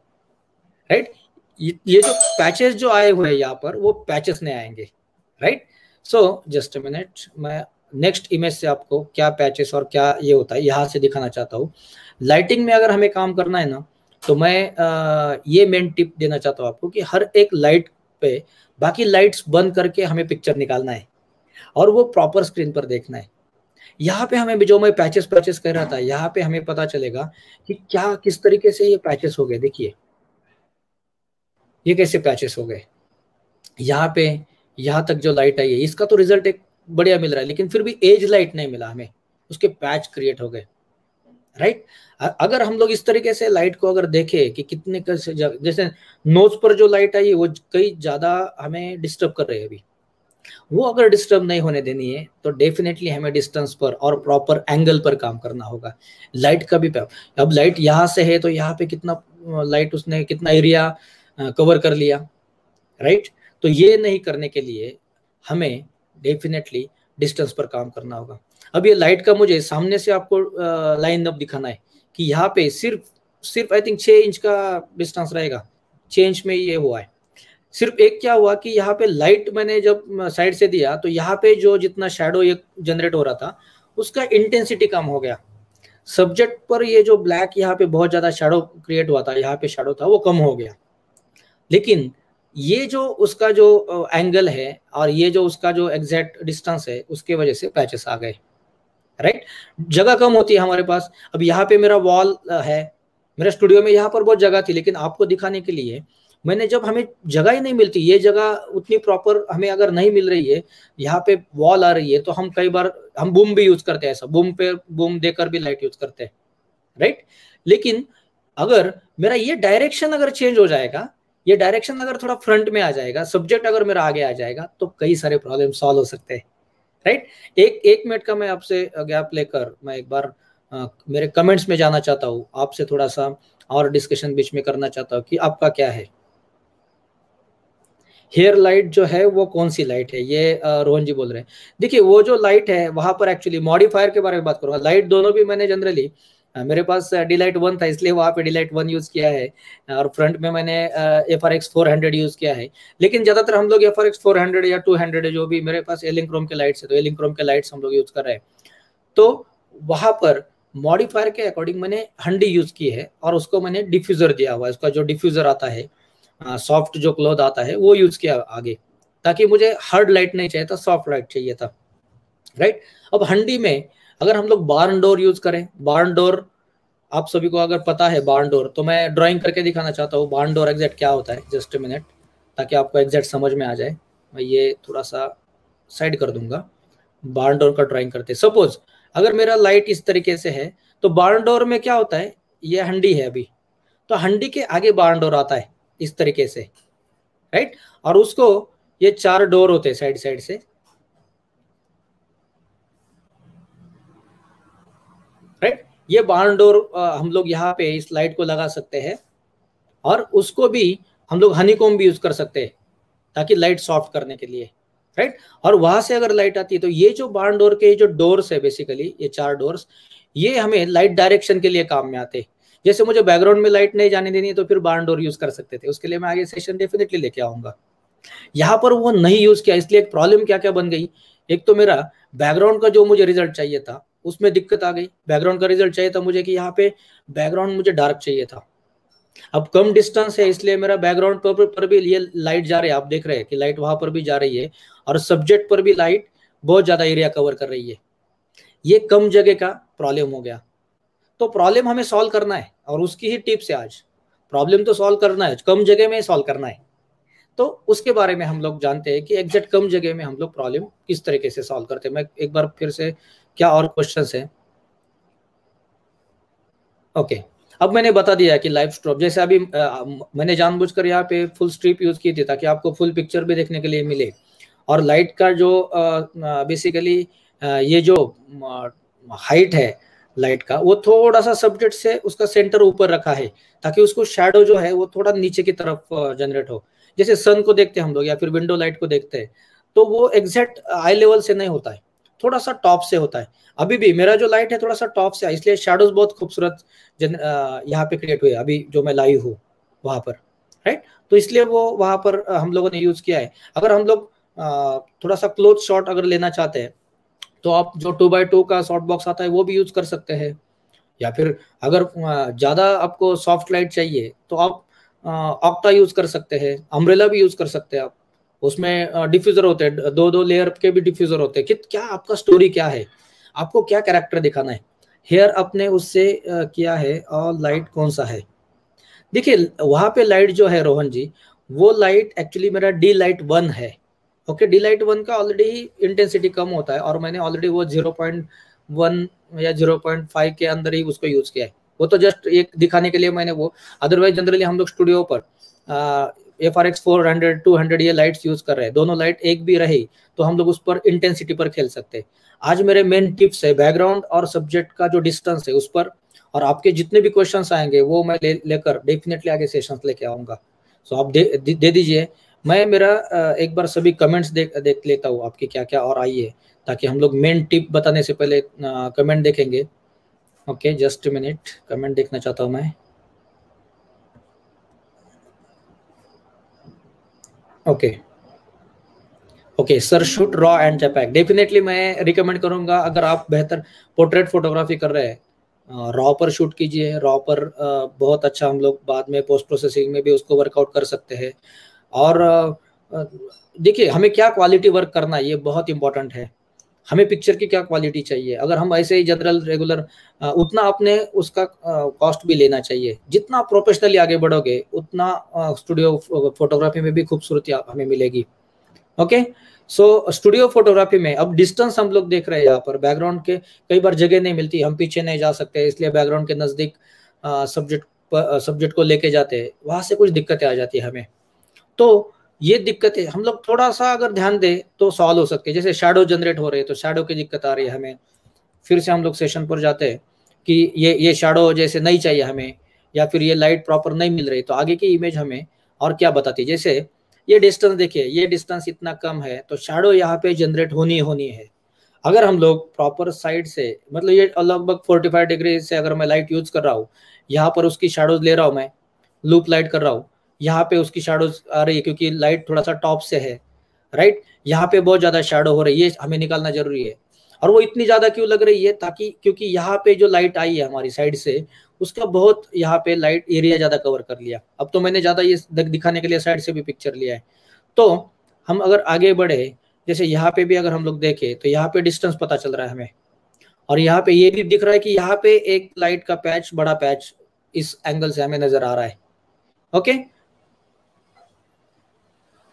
राइट ये जो पैचेस जो आए हुए हैं यहाँ पर, वो पैचेस नहीं आएँगे राइट सो जस्ट मिनट मैं नेक्स्ट इमेज से आपको क्या पैचेस और क्या ये होता है यहाँ से दिखाना चाहता हूँ। लाइटिंग में अगर हमें काम करना है ना तो मैं आ, ये मेन टिप देना चाहता हूँ आपको कि हर एक लाइट पे बाकी लाइट्स बंद करके हमें पिक्चर निकालना है और वो प्रॉपर स्क्रीन पर देखना है। यहाँ पे हमें जो मैं पैचेस पैचेस कर रहा था यहाँ पे हमें पता चलेगा कि क्या किस तरीके से ये पैचेस हो गए। देखिए ये कैसे पैचेस हो गए। यहाँ पे यहाँ तक जो लाइट आई है इसका तो रिज़ल्ट एक बढ़िया मिल रहा है, लेकिन फिर भी एज लाइट नहीं मिला हमें। उसके पैच क्रिएट हो गए। राइट अगर हम लोग इस तरीके से लाइट को अगर देखें कि कितने जैसे नोज़ पर जो लाइट आई, वो कई ज़्यादा हमें डिस्टर्ब कर रहे हैं अभी। वो अगर डिस्टर्ब नहीं होने देनी है तो डेफिनेटली हमें डिस्टेंस पर और प्रॉपर एंगल पर काम करना होगा। लाइट का भी अब लाइट यहाँ से है तो यहाँ पे कितना लाइट उसने कितना एरिया कवर कर लिया। राइट तो ये नहीं करने के लिए हमें डेफिनेटली डिस्टेंस पर काम करना होगा। अब ये लाइट का मुझे सामने से आपको लाइन अप दिखाना है कि यहाँ पे सिर्फ़ सिर्फ़ आई थिंक छः इंच का डिस्टेंस रहेगा। छः इंच में ये हुआ है। सिर्फ़ एक क्या हुआ कि यहाँ पे लाइट मैंने जब साइड से दिया तो यहाँ पे जो जितना शेडो ये जनरेट हो रहा था, उसका इंटेंसिटी कम हो गया। सब्जेक्ट पर ये जो ब्लैक यहाँ पे बहुत ज़्यादा शेडो क्रिएट हुआ था, यहाँ पे शेडो था, वो कम हो गया। लेकिन ये जो उसका जो एंगल है और ये जो उसका जो एग्जैक्ट डिस्टेंस है, उसके वजह से पैचेस आ गए। राइट जगह कम होती है हमारे पास। अब यहाँ पे मेरा वॉल है। मेरा स्टूडियो में यहाँ पर बहुत जगह थी, लेकिन आपको दिखाने के लिए मैंने जब हमें जगह ही नहीं मिलती, ये जगह उतनी प्रॉपर हमें अगर नहीं मिल रही है, यहाँ पे वॉल आ रही है तो हम कई बार, हम बूम भी यूज़ करते हैं ऐसा बूम पे बूम देकर भी लाइट यूज़ करते हैं। राइट लेकिन अगर मेरा ये डायरेक्शन अगर चेंज हो जाएगा ये डायरेक्शन अगर थोड़ा फ्रंट में आ जाएगा सब्जेक्ट अगर मेरा आगे आ जाएगा तो कई सारे प्रॉब्लम सॉल्व हो सकते हैं राइट एक एक मिनट का मैं आपसे गैप लेकर मैं एक बार आ, मेरे कमेंट्स में जाना चाहता हूँ। आपसे थोड़ा सा और डिस्कशन बीच में करना चाहता हूँ कि आपका क्या है? हेयर लाइट जो है वो कौन सी लाइट है? ये रोहन जी बोल रहे हैं। देखिए वो जो लाइट है वहाँ पर एक्चुअली मॉडिफायर के बारे में बात करूँगा। लाइट दोनों भी मैंने जनरली मेरे पास डिलाइट वन था, इसलिए वहाँ पे डिलाइट वन यूज़ किया है। और फ्रंट में मैंने F R X four hundred use किया है। लेकिन ज़्यादातर हम लोग F R X four hundred या टू हंड्रेड जो भी, मेरे पास एलिंग क्रोम के लाइट्स है तो एलिंग क्रोम के लाइट्स हम लोग यूज़ कर रहे हैं। तो वहाँ पर मॉडिफायर के अकॉर्डिंग मैंने हंडी यूज़ की है और उसको मैंने डिफ्यूजर दिया हुआ है। उसका जो डिफ्यूजर आता है सॉफ्ट जो क्लोथ आता है, वो यूज़ किया आगे। ताकि मुझे हार्ड लाइट नहीं चाहिए था सॉफ्ट लाइट चाहिए था। राइट अब हंडी में अगर हम लोग बार्न डोर यूज़ करें बार्न डोर, आप सभी को अगर पता है बार्न डोर तो मैं ड्राइंग करके दिखाना चाहता हूँ बार्न डोर एग्जैक्ट क्या होता है, जस्ट ए मिनट, ताकि आपको एग्जैक्ट समझ में आ जाए। मैं ये थोड़ा सा साइड कर दूँगा बार्न डोर का ड्राइंग करते। सपोज़, अगर मेरा लाइट इस तरीके से है तो बार्न डोर में क्या होता है, ये हंडी है अभी तो हंडी के आगे बार्न डोर आता है, इस तरीके से, राइट? और उसको ये चार डोर होते हैं साइड साइड से राइट ये बार्न डोर हम लोग यहाँ पे इस लाइट को लगा सकते हैं और उसको भी हम लोग हनीकोम भी यूज़ कर सकते हैं ताकि लाइट सॉफ्ट करने के लिए। राइट और वहाँ से अगर लाइट आती है तो ये जो बार्न डोर के जो डोर्स है बेसिकली ये चार डोर्स ये हमें लाइट डायरेक्शन के लिए काम में आते हैं। जैसे मुझे बैकग्राउंड में लाइट नहीं जाने देनी है तो फिर बार्न डोर यूज़ कर सकते थे। उसके लिए मैं आगे सेशन डेफिनेटली लेके आऊँगा। यहाँ पर वो नहीं यूज़ किया, इसलिए एक प्रॉब्लम क्या क्या बन गई? एक तो मेरा बैकग्राउंड का जो मुझे रिज़ल्ट चाहिए था उसमें दिक्कत आ गई। बैकग्राउंड का रिज़ल्ट चाहिए था मुझे कि यहाँ पे बैकग्राउंड मुझे डार्क चाहिए था। अब कम डिस्टेंस है इसलिए मेरा बैकग्राउंड पर, पर भी ये लाइट जा रही है। आप देख रहे हैं कि लाइट वहाँ पर भी जा रही है और सब्जेक्ट पर भी लाइट बहुत ज़्यादा एरिया कवर कर रही है। ये कम जगह का प्रॉब्लम हो गया। तो प्रॉब्लम हमें सॉल्व करना है और उसकी ही टिप्स है आज। प्रॉब्लम तो सॉल्व करना है कम जगह में सॉल्व करना है। तो उसके बारे में हम लोग जानते हैं कि एग्जैक्ट कम जगह में हम लोग प्रॉब्लम किस तरीके से सॉल्व करते हैं। मैं एक बार फिर से क्या और क्वेश्चन है? ओके अब मैंने बता दिया कि लाइव स्ट्रॉप जैसे अभी आ, मैंने जानबूझकर यहाँ पे फुल स्ट्रिप यूज़ की थी ताकि आपको फुल पिक्चर भी देखने के लिए मिले। और लाइट का जो बेसिकली ये जो हाइट है लाइट का वो थोड़ा सा सब्जेक्ट से उसका सेंटर ऊपर रखा है ताकि उसको शेडो जो है वो थोड़ा नीचे की तरफ़ जनरेट हो। जैसे सन को देखते हैं हम लोग या फिर विंडो लाइट को देखते हैं तो वो एग्जैक्ट आई लेवल से नहीं होता है। थोड़ा सा टॉप से होता है। अभी भी, मेरा जो लाइट है थोड़ा सा टॉप से इसलिए शेडोज बहुत खूबसूरत यहाँ पे क्रिएट हुए अभी जो मैं लाई हूँ, वहाँ पर राइट तो इसलिए वो, वहाँ पर हम लोगों ने यूज़ किया है। अगर हम लोग थोड़ा सा क्लोथ शॉट अगर लेना चाहते हैं तो आप जो टू बाई टू का शॉर्ट बॉक्स आता है, वो भी यूज़ कर सकते हैं। या फिर अगर ज़्यादा आपको सॉफ्ट लाइट चाहिए तो आप ऑक्टा यूज़ कर सकते हैं अम्ब्रेला भी यूज़ कर सकते हैं आप। उसमें डिफ्यूजर होते हैं, दो दो लेयर के भी डिफ्यूजर होते हैं। कि क्या आपका स्टोरी क्या है? आपको क्या कैरेक्टर दिखाना है? हेयर अपने उससे किया है और लाइट कौन सा है? देखिए, वहाँ पे लाइट जो है, रोहन जी, वो लाइट एक्चुअली मेरा डी लाइट वन है। ओके डी लाइट वन का ऑलरेडी इंटेंसिटी कम होता है, और मैंने ऑलरेडी वो ज़ीरो पॉइंट वन या ज़ीरो पॉइंट फाइव के अंदर ही उसको यूज़ किया है। वो तो जस्ट एक दिखाने के लिए मैंने वो अदरवाइज़ जनरली हम लोग स्टूडियो पर F R X four hundred two hundred ये लाइट्स यूज़ कर रहे हैं। दोनों लाइट एक भी रही तो हम लोग उस पर इंटेंसिटी पर खेल सकते हैं। आज मेरे मेन टिप्स है बैकग्राउंड और सब्जेक्ट का जो डिस्टेंस है उस पर। और आपके जितने भी क्वेश्चन आएँगे वो मैं ले लेकर डेफिनेटली आगे सेशन लेके आऊँगा। सो so आप दे, दे, दे दीजिए। मैं मेरा एक बार सभी कमेंट्स देख देख लेता हूँ आपके क्या क्या और आई है ताकि हम लोग मेन टिप बताने से पहले कमेंट देखेंगे। ओके जस्ट मिनट कमेंट देखना चाहता हूँ मैं। Okay okay sir shoot raw and JPEG definitely मैं रिकमेंड करूँगा अगर आप बेहतर पोर्ट्रेट फोटोग्राफी कर रहे हैं। रॉ पर शूट कीजिए रॉ पर बहुत अच्छा हम लोग बाद में पोस्ट प्रोसेसिंग में भी उसको वर्कआउट कर सकते हैं। और देखिए, हमें क्या क्वालिटी वर्क करना है, ये बहुत इंपॉर्टेंट है। हमें पिक्चर की क्या क्वालिटी चाहिए? अगर हम ऐसे ही जनरल रेगुलर उतना अपने उसका कॉस्ट भी लेना चाहिए। जितना प्रोफेशनली आगे बढ़ोगे, उतना स्टूडियो फोटोग्राफी में भी खूबसूरती हमें मिलेगी। ओके सो स्टूडियो फोटोग्राफी में, अब डिस्टेंस हम लोग देख रहे हैं यहाँ पर। बैकग्राउंड के कई बार जगह नहीं मिलती, हम पीछे नहीं जा सकते, इसलिए बैकग्राउंड के नज़दीक सब्जेक्ट सब्जेक्ट को लेके जाते हैं। वहाँ से कुछ दिक्कतें आ जाती है हमें। तो ये दिक्कत हम लोग थोड़ा सा अगर ध्यान दें तो सॉल्व हो सकते हैं। जैसे शेडो जनरेट हो रहे हैं तो शेडो की दिक्कत आ रही है हमें। फिर से हम लोग सेशन पर जाते हैं कि ये ये शेडो जैसे नहीं चाहिए हमें, या फिर ये लाइट प्रॉपर नहीं मिल रही तो आगे की इमेज हमें और क्या बताती है? जैसे ये डिस्टेंस देखिए, ये डिस्टेंस इतना कम है तो शेडो यहाँ पे जनरेट होनी होनी है। अगर हम लोग प्रॉपर साइड से मतलब ये लगभग 45 डिग्री से अगर मैं लाइट यूज़ कर रहा हूँ, यहाँ पर उसकी शेडोज ले रहा हूँ मैं लूप लाइट कर रहा हूँ यहाँ पे उसकी शेडोज आ रही है, क्योंकि लाइट थोड़ा सा टॉप से है राइट यहाँ पे बहुत ज़्यादा शेडो हो रही है, हमें निकालना ज़रूरी है। और वो इतनी ज़्यादा क्यों लग रही है, ताकि, क्योंकि यहाँ पे जो लाइट आई है हमारी साइड से, उसका बहुत यहाँ पे लाइट एरिया ज़्यादा कवर कर लिया। अब तो मैंने ज़्यादा ये दिखाने के लिए साइड से भी पिक्चर लिया है। तो हम अगर आगे बढ़े, जैसे यहाँ पे भी अगर हम लोग देखें तो यहाँ पे डिस्टेंस पता चल रहा है हमें। और यहाँ पे ये भी दिख रहा है कि यहाँ पे एक लाइट का पैच बड़ा पैच इस एंगल से हमें नज़र आ रहा है। ओके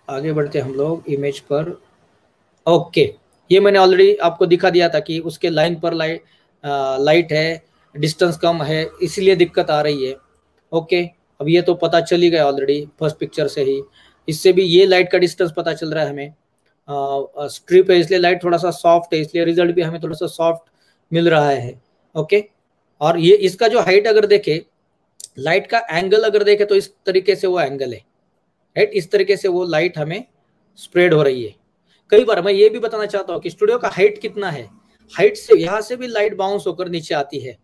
आगे बढ़ते हम लोग इमेज पर। ओके ये मैंने ऑलरेडी आपको दिखा दिया था कि उसके लाइन पर लाइट लाइट है डिस्टेंस कम है, इसलिए दिक्कत आ रही है। ओके अब ये तो पता चल ही गया ऑलरेडी फ़र्स्ट पिक्चर से ही। इससे भी ये लाइट का डिस्टेंस पता चल रहा है हमें। स्ट्रिप है, इसलिए लाइट थोड़ा सा सॉफ्ट है, इसलिए रिज़ल्ट भी हमें थोड़ा सा सॉफ्ट मिल रहा है। ओके और ये, इसका जो हाइट अगर देखे लाइट का एंगल अगर देखे तो इस तरीके से वो एंगल है। राइट इस तरीके से वो लाइट हमें स्प्रेड हो रही है। कई बार मैं ये भी बताना चाहता हूँ कि स्टूडियो का हाइट कितना है? हाइट से यहाँ से भी लाइट बाउंस होकर नीचे आती है।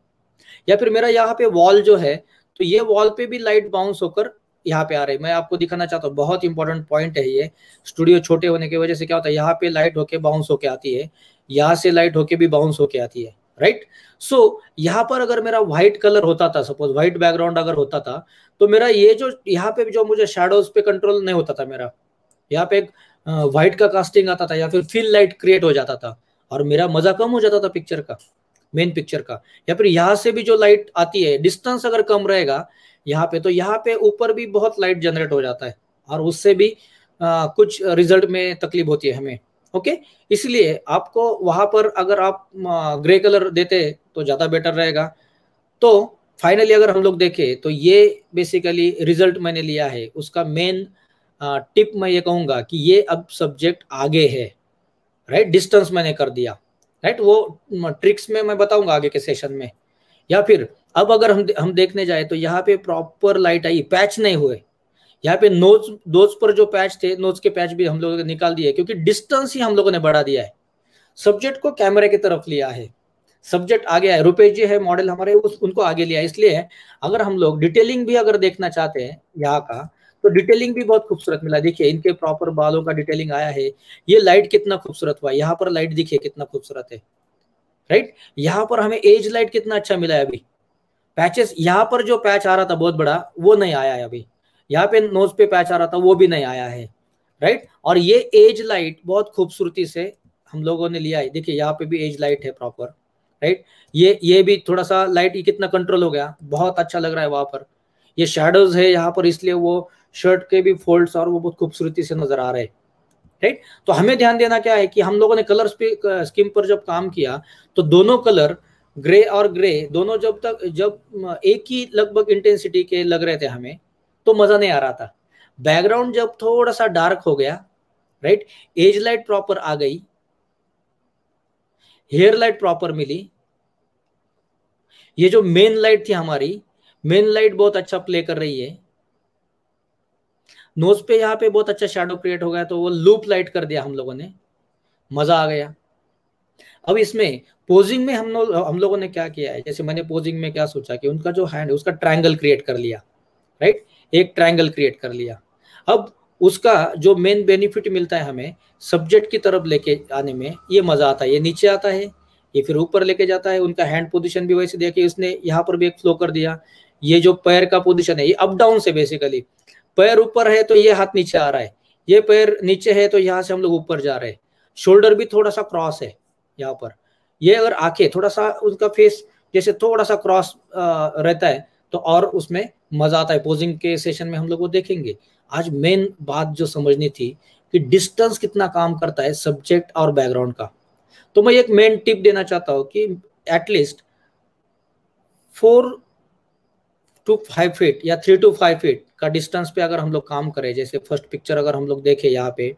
या फिर मेरा यहाँ पे वॉल जो है तो ये वॉल पे भी लाइट बाउंस होकर यहाँ पे आ रही है। मैं आपको दिखाना चाहता हूँ, बहुत इंपॉर्टेंट पॉइंट है ये। स्टूडियो छोटे होने की वजह से क्या होता है, यहाँ पे लाइट होके बाउंस होके आती है, यहाँ से लाइट होके भी बाउंस होके आती है। राइट सो यहाँ पर अगर मेरा व्हाइट कलर होता था सपोज़ व्हाइट बैकग्राउंड अगर होता था तो मेरा ये जो यहाँ पे जो मुझे शेडोज पे कंट्रोल नहीं होता था मेरा। यहाँ पे एक व्हाइट का कास्टिंग आता था या फिर फिल लाइट क्रिएट हो जाता था और मेरा मज़ा कम हो जाता था पिक्चर का मेन पिक्चर का। या फिर यहाँ से भी जो लाइट आती है डिस्टेंस अगर कम रहेगा यहाँ पे तो यहाँ पे ऊपर भी बहुत लाइट जनरेट हो जाता है और उससे भी आ, कुछ रिज़ल्ट में तकलीफ़ होती है हमें। ओके इसलिए आपको वहाँ पर अगर आप ग्रे कलर देते तो ज़्यादा बेटर रहेगा। तो फाइनली अगर हम लोग देखें तो ये बेसिकली रिज़ल्ट मैंने लिया है। उसका मेन टिप मैं ये कहूँगा कि ये अब सब्जेक्ट आगे है। राइट डिस्टेंस मैंने कर दिया। राइट वो ट्रिक्स में मैं बताऊँगा आगे के सेशन में। या फिर, अब अगर हम हम देखने जाए तो यहाँ पे प्रॉपर लाइट आई पैच नहीं हुए। यहाँ पे नोज़ नोज़ पर जो पैच थे, नोज़ के पैच भी हम लोगों ने निकाल दिए क्योंकि डिस्टेंस ही हम लोगों ने बढ़ा दिया है। सब्जेक्ट को कैमरे की तरफ़ लिया है। सब्जेक्ट आगे है रुपेश जी है, मॉडल हमारे, उस, उनको आगे लिया इसलिए अगर हम लोग डिटेलिंग भी अगर देखना चाहते हैं, यहाँ का तो डिटेलिंग भी बहुत खूबसूरत मिला। देखिए, इनके प्रॉपर बालों का डिटेलिंग आया है। ये लाइट कितना खूबसूरत हुआ यहाँ पर लाइट दिखिए कितना खूबसूरत है। राइट? यहाँ पर हमें एज लाइट कितना अच्छा मिला है अभी। पैचेस, यहाँ पर जो पैच आ रहा था, बहुत बड़ा, वो नहीं आया है अभी। यहाँ पे नोज़ पे पैच आ रहा था, वो भी नहीं आया है राइट और ये एज लाइट बहुत खूबसूरती से हम लोगों ने लिया है। देखिए, यहाँ पे भी एज लाइट है प्रॉपर राइट ये ये भी थोड़ा सा लाइट ये कितना कंट्रोल हो गया, बहुत अच्छा लग रहा है वहाँ पर। ये शेडोज है यहाँ पर, इसलिए वो शर्ट के भी फोल्ड्स और वो बहुत खूबसूरती से नज़र आ रहे हैं राइट तो हमें ध्यान देना क्या है कि हम लोगों ने कलर स्कीम पर जब काम किया तो दोनों कलर ग्रे और ग्रे दोनों जब तक, जब एक ही लगभग इंटेंसिटी के लग रहे थे हमें तो मज़ा नहीं आ रहा था। बैकग्राउंड जब थोड़ा सा डार्क हो गया राइट एज लाइट प्रॉपर आ गई। हेयर लाइट प्रॉपर मिली। ये जो मेन लाइट थी हमारी मेन लाइट बहुत अच्छा प्ले कर रही है। नोज़ पे यहाँ पे बहुत अच्छा शेडो क्रिएट हो गया तो वो लूप लाइट कर दिया हम लोगों ने। मज़ा आ गया। अब इसमें पोजिंग में हम लोग हम लोगों ने क्या किया है? जैसे मैंने पोजिंग में क्या सोचा कि उनका जो हैंड है उसका ट्रायंगल क्रिएट कर लिया राइट एक ट्रायंगल क्रिएट कर लिया। अब उसका जो मेन बेनिफिट मिलता है हमें सब्जेक्ट की तरफ़ लेके आने में ये मज़ा आता है, ये नीचे आता है, ये फिर ऊपर लेके जाता है, उनका हैंड पोजीशन भी वैसे दिया कि उसने यहाँ पर भी एक फ्लो कर दिया। ये जो पैर का पोजीशन है, ये अप डाउन से बेसिकली पैर ऊपर है तो ये हाथ नीचे आ रहा है, ये पैर नीचे है तो यहाँ से हम लोग ऊपर जा रहे हैं। शोल्डर भी थोड़ा सा क्रॉस है यहाँ पर। ये अगर आँखें, थोड़ा सा उनका फेस जैसे थोड़ा सा क्रॉस रहता है तो और उसमें मज़ा आता है। पोजिंग के सेशन में हम लोग वो देखेंगे। आज मेन बात जो समझनी थी कि डिस्टेंस कितना काम करता है सब्जेक्ट और बैकग्राउंड का। तो मैं एक मेन टिप देना चाहता हूँ कि at least four two five feet या थ्री टू फाइव फीट का डिस्टेंस पे अगर हम लोग काम करें, जैसे फ़र्स्ट पिक्चर अगर हम लोग देखें यहाँ पे,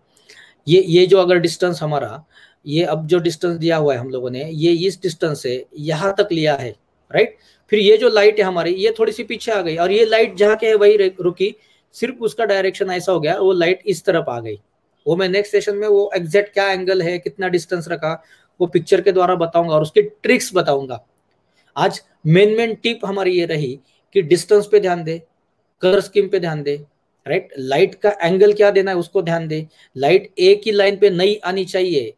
ये ये जो अगर डिस्टेंस हमारा, ये अब जो डिस्टेंस दिया हुआ है हम लोगों ने, ये इस डिस्टेंस से यहाँ तक लिया है राइट फिर ये जो लाइट है हमारी, ये थोड़ी सी पीछे आ गई और ये लाइट जहाँ के है, वही रुकी। सिर्फ़ उसका डायरेक्शन ऐसा हो गया, वो लाइट इस तरफ़ आ गई। वो मैं नेक्स्ट सेशन में वो एग्जैक्ट क्या एंगल है, कितना डिस्टेंस रखा, वो पिक्चर के द्वारा बताऊँगा और उसके ट्रिक्स बताऊँगा। आज मेन मेन टिप हमारी ये रही कि डिस्टेंस पे ध्यान दे कलर स्कीम पे ध्यान दे राइट लाइट का एंगल क्या देना है, उसको ध्यान दे। लाइट एक ही लाइन पे नहीं आनी चाहिए।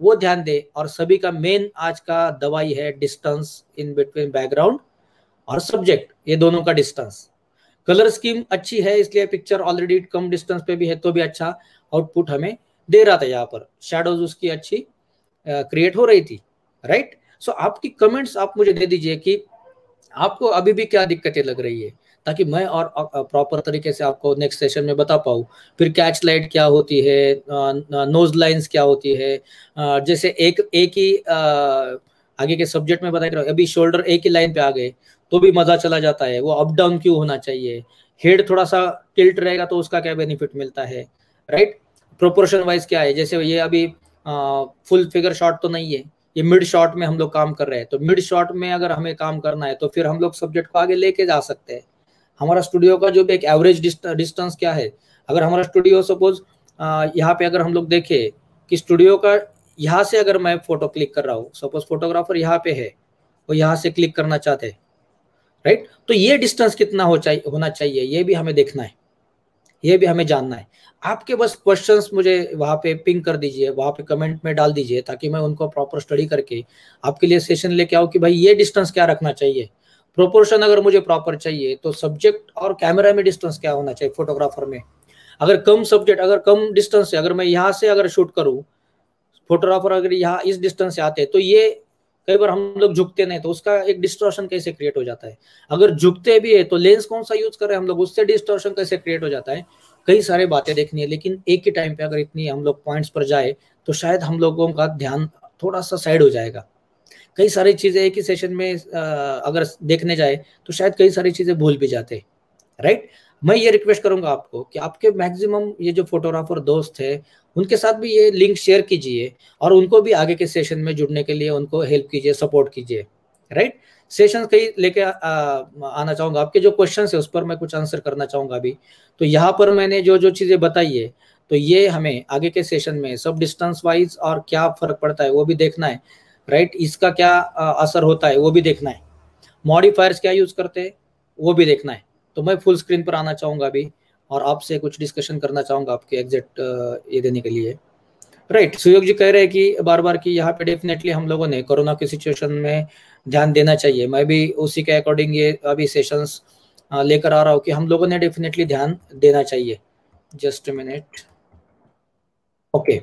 वो ध्यान दे। और सभी का मेन आज का दवाई है डिस्टेंस इन बिटवीन बैकग्राउंड और सब्जेक्ट ये दोनों का डिस्टेंस कलर स्कीम अच्छी है इसलिए पिक्चर ऑलरेडी कम डिस्टेंस पे भी है तो भी अच्छा आउटपुट हमें दे रहा था यहाँ पर। शेडोज उसकी अच्छी क्रिएट हो रही थी राइट सो so, आपकी कमेंट्स आप मुझे दे दीजिए कि आपको अभी भी क्या दिक्कतें लग रही है। ताकि मैं और प्रॉपर तरीके से आपको नेक्स्ट सेशन में बता पाऊँ। फिर कैच लाइट क्या होती है नोज़ लाइंस क्या होती है जैसे एक एक ही आगे के सब्जेक्ट में बताया अभी शोल्डर एक ही लाइन पे आ गए तो भी मज़ा चला जाता है। वो अप डाउन क्यों होना चाहिए? हेड थोड़ा सा टिल्ट रहेगा तो उसका क्या बेनिफिट मिलता है राइट प्रोपोर्शन वाइज क्या है? जैसे ये अभी फुल फिगर शॉट तो नहीं है, ये मिड शॉट में हम लोग काम कर रहे हैं तो मिड शॉट में अगर हमें काम करना है तो फिर हम लोग सब्जेक्ट को आगे लेके जा सकते हैं। हमारा स्टूडियो का जो भी एक एवरेज डिस्टेंस क्या है? अगर हमारा स्टूडियो सपोज़ यहाँ पे अगर हम लोग देखें कि स्टूडियो का यहाँ से अगर मैं फ़ोटो क्लिक कर रहा हूँ सपोज़ फोटोग्राफर यहाँ पे है वो यहाँ से क्लिक करना चाहते हैं राइट तो ये डिस्टेंस कितना हो चाहिए होना चाहिए? ये भी हमें देखना है। ये भी हमें जानना है। आपके बस क्वेश्चंस मुझे वहाँ पे पिंग कर दीजिए, वहाँ पे कमेंट में डाल दीजिए ताकि मैं उनको प्रॉपर स्टडी करके आपके लिए सेशन लेके आऊँ कि भाई ये डिस्टेंस क्या रखना चाहिए? प्रोपोर्शन अगर मुझे प्रॉपर चाहिए तो सब्जेक्ट और कैमरा में डिस्टेंस क्या होना चाहिए फोटोग्राफर में? अगर कम सब्जेक्ट अगर कम डिस्टेंस है अगर मैं यहाँ से अगर शूट करूँ फोटोग्राफर अगर यहाँ इस डिस्टेंस से आते तो ये कई बार हम लोग झुकते नहीं तो उसका एक डिस्टोर्शन कैसे क्रिएट हो जाता है? अगर झुकते भी है तो लेंस कौन सा यूज़ कर रहे हैं हम लोग? उससे डिस्टोर्शन कैसे क्रिएट हो जाता है? कई सारे बातें देखनी है, लेकिन एक ही टाइम पे अगर इतनी हम लोग पॉइंट्स पर जाए तो शायद हम लोगों का ध्यान थोड़ा सा साइड हो जाएगा। कई सारी चीज़ें एक ही सेशन में अगर देखने जाए तो शायद कई सारी चीज़ें भूल भी जाते राइट मैं ये रिक्वेस्ट करूँगा आपको कि आपके मैक्सिमम ये जो फोटोग्राफर दोस्त है, उनके साथ भी ये लिंक शेयर कीजिए और उनको भी आगे के सेशन में जुड़ने के लिए उनको हेल्प कीजिए सपोर्ट कीजिए राइट सेशन कहीं लेके आना चाहूँगा, आपके जो क्वेश्चन है उस पर मैं कुछ आंसर करना चाहूँगा अभी। तो यहाँ पर मैंने जो जो चीज़ें बताई है तो ये हमें आगे के सेशन में सब डिस्टेंस वाइज और क्या फ़र्क पड़ता है वो भी देखना है। राइट इसका क्या असर होता है वो भी देखना है। मॉडिफायर्स क्या यूज़ करते हैं वो भी देखना है। तो मैं फुल स्क्रीन पर आना चाहूँगा अभी और आपसे कुछ डिस्कशन करना चाहूँगा आपके एग्जैक्ट ये देने के लिए। राइट right, सुयोग जी कह रहे हैं कि बार बार कि यहाँ पे डेफिनेटली हम लोगों ने कोरोना की सिचुएशन में ध्यान देना चाहिए। मैं भी उसी के अकॉर्डिंग ये अभी सेशंस लेकर आ रहा हूँ कि हम लोगों ने डेफिनेटली ध्यान देना चाहिए। जस्ट मिनट ओके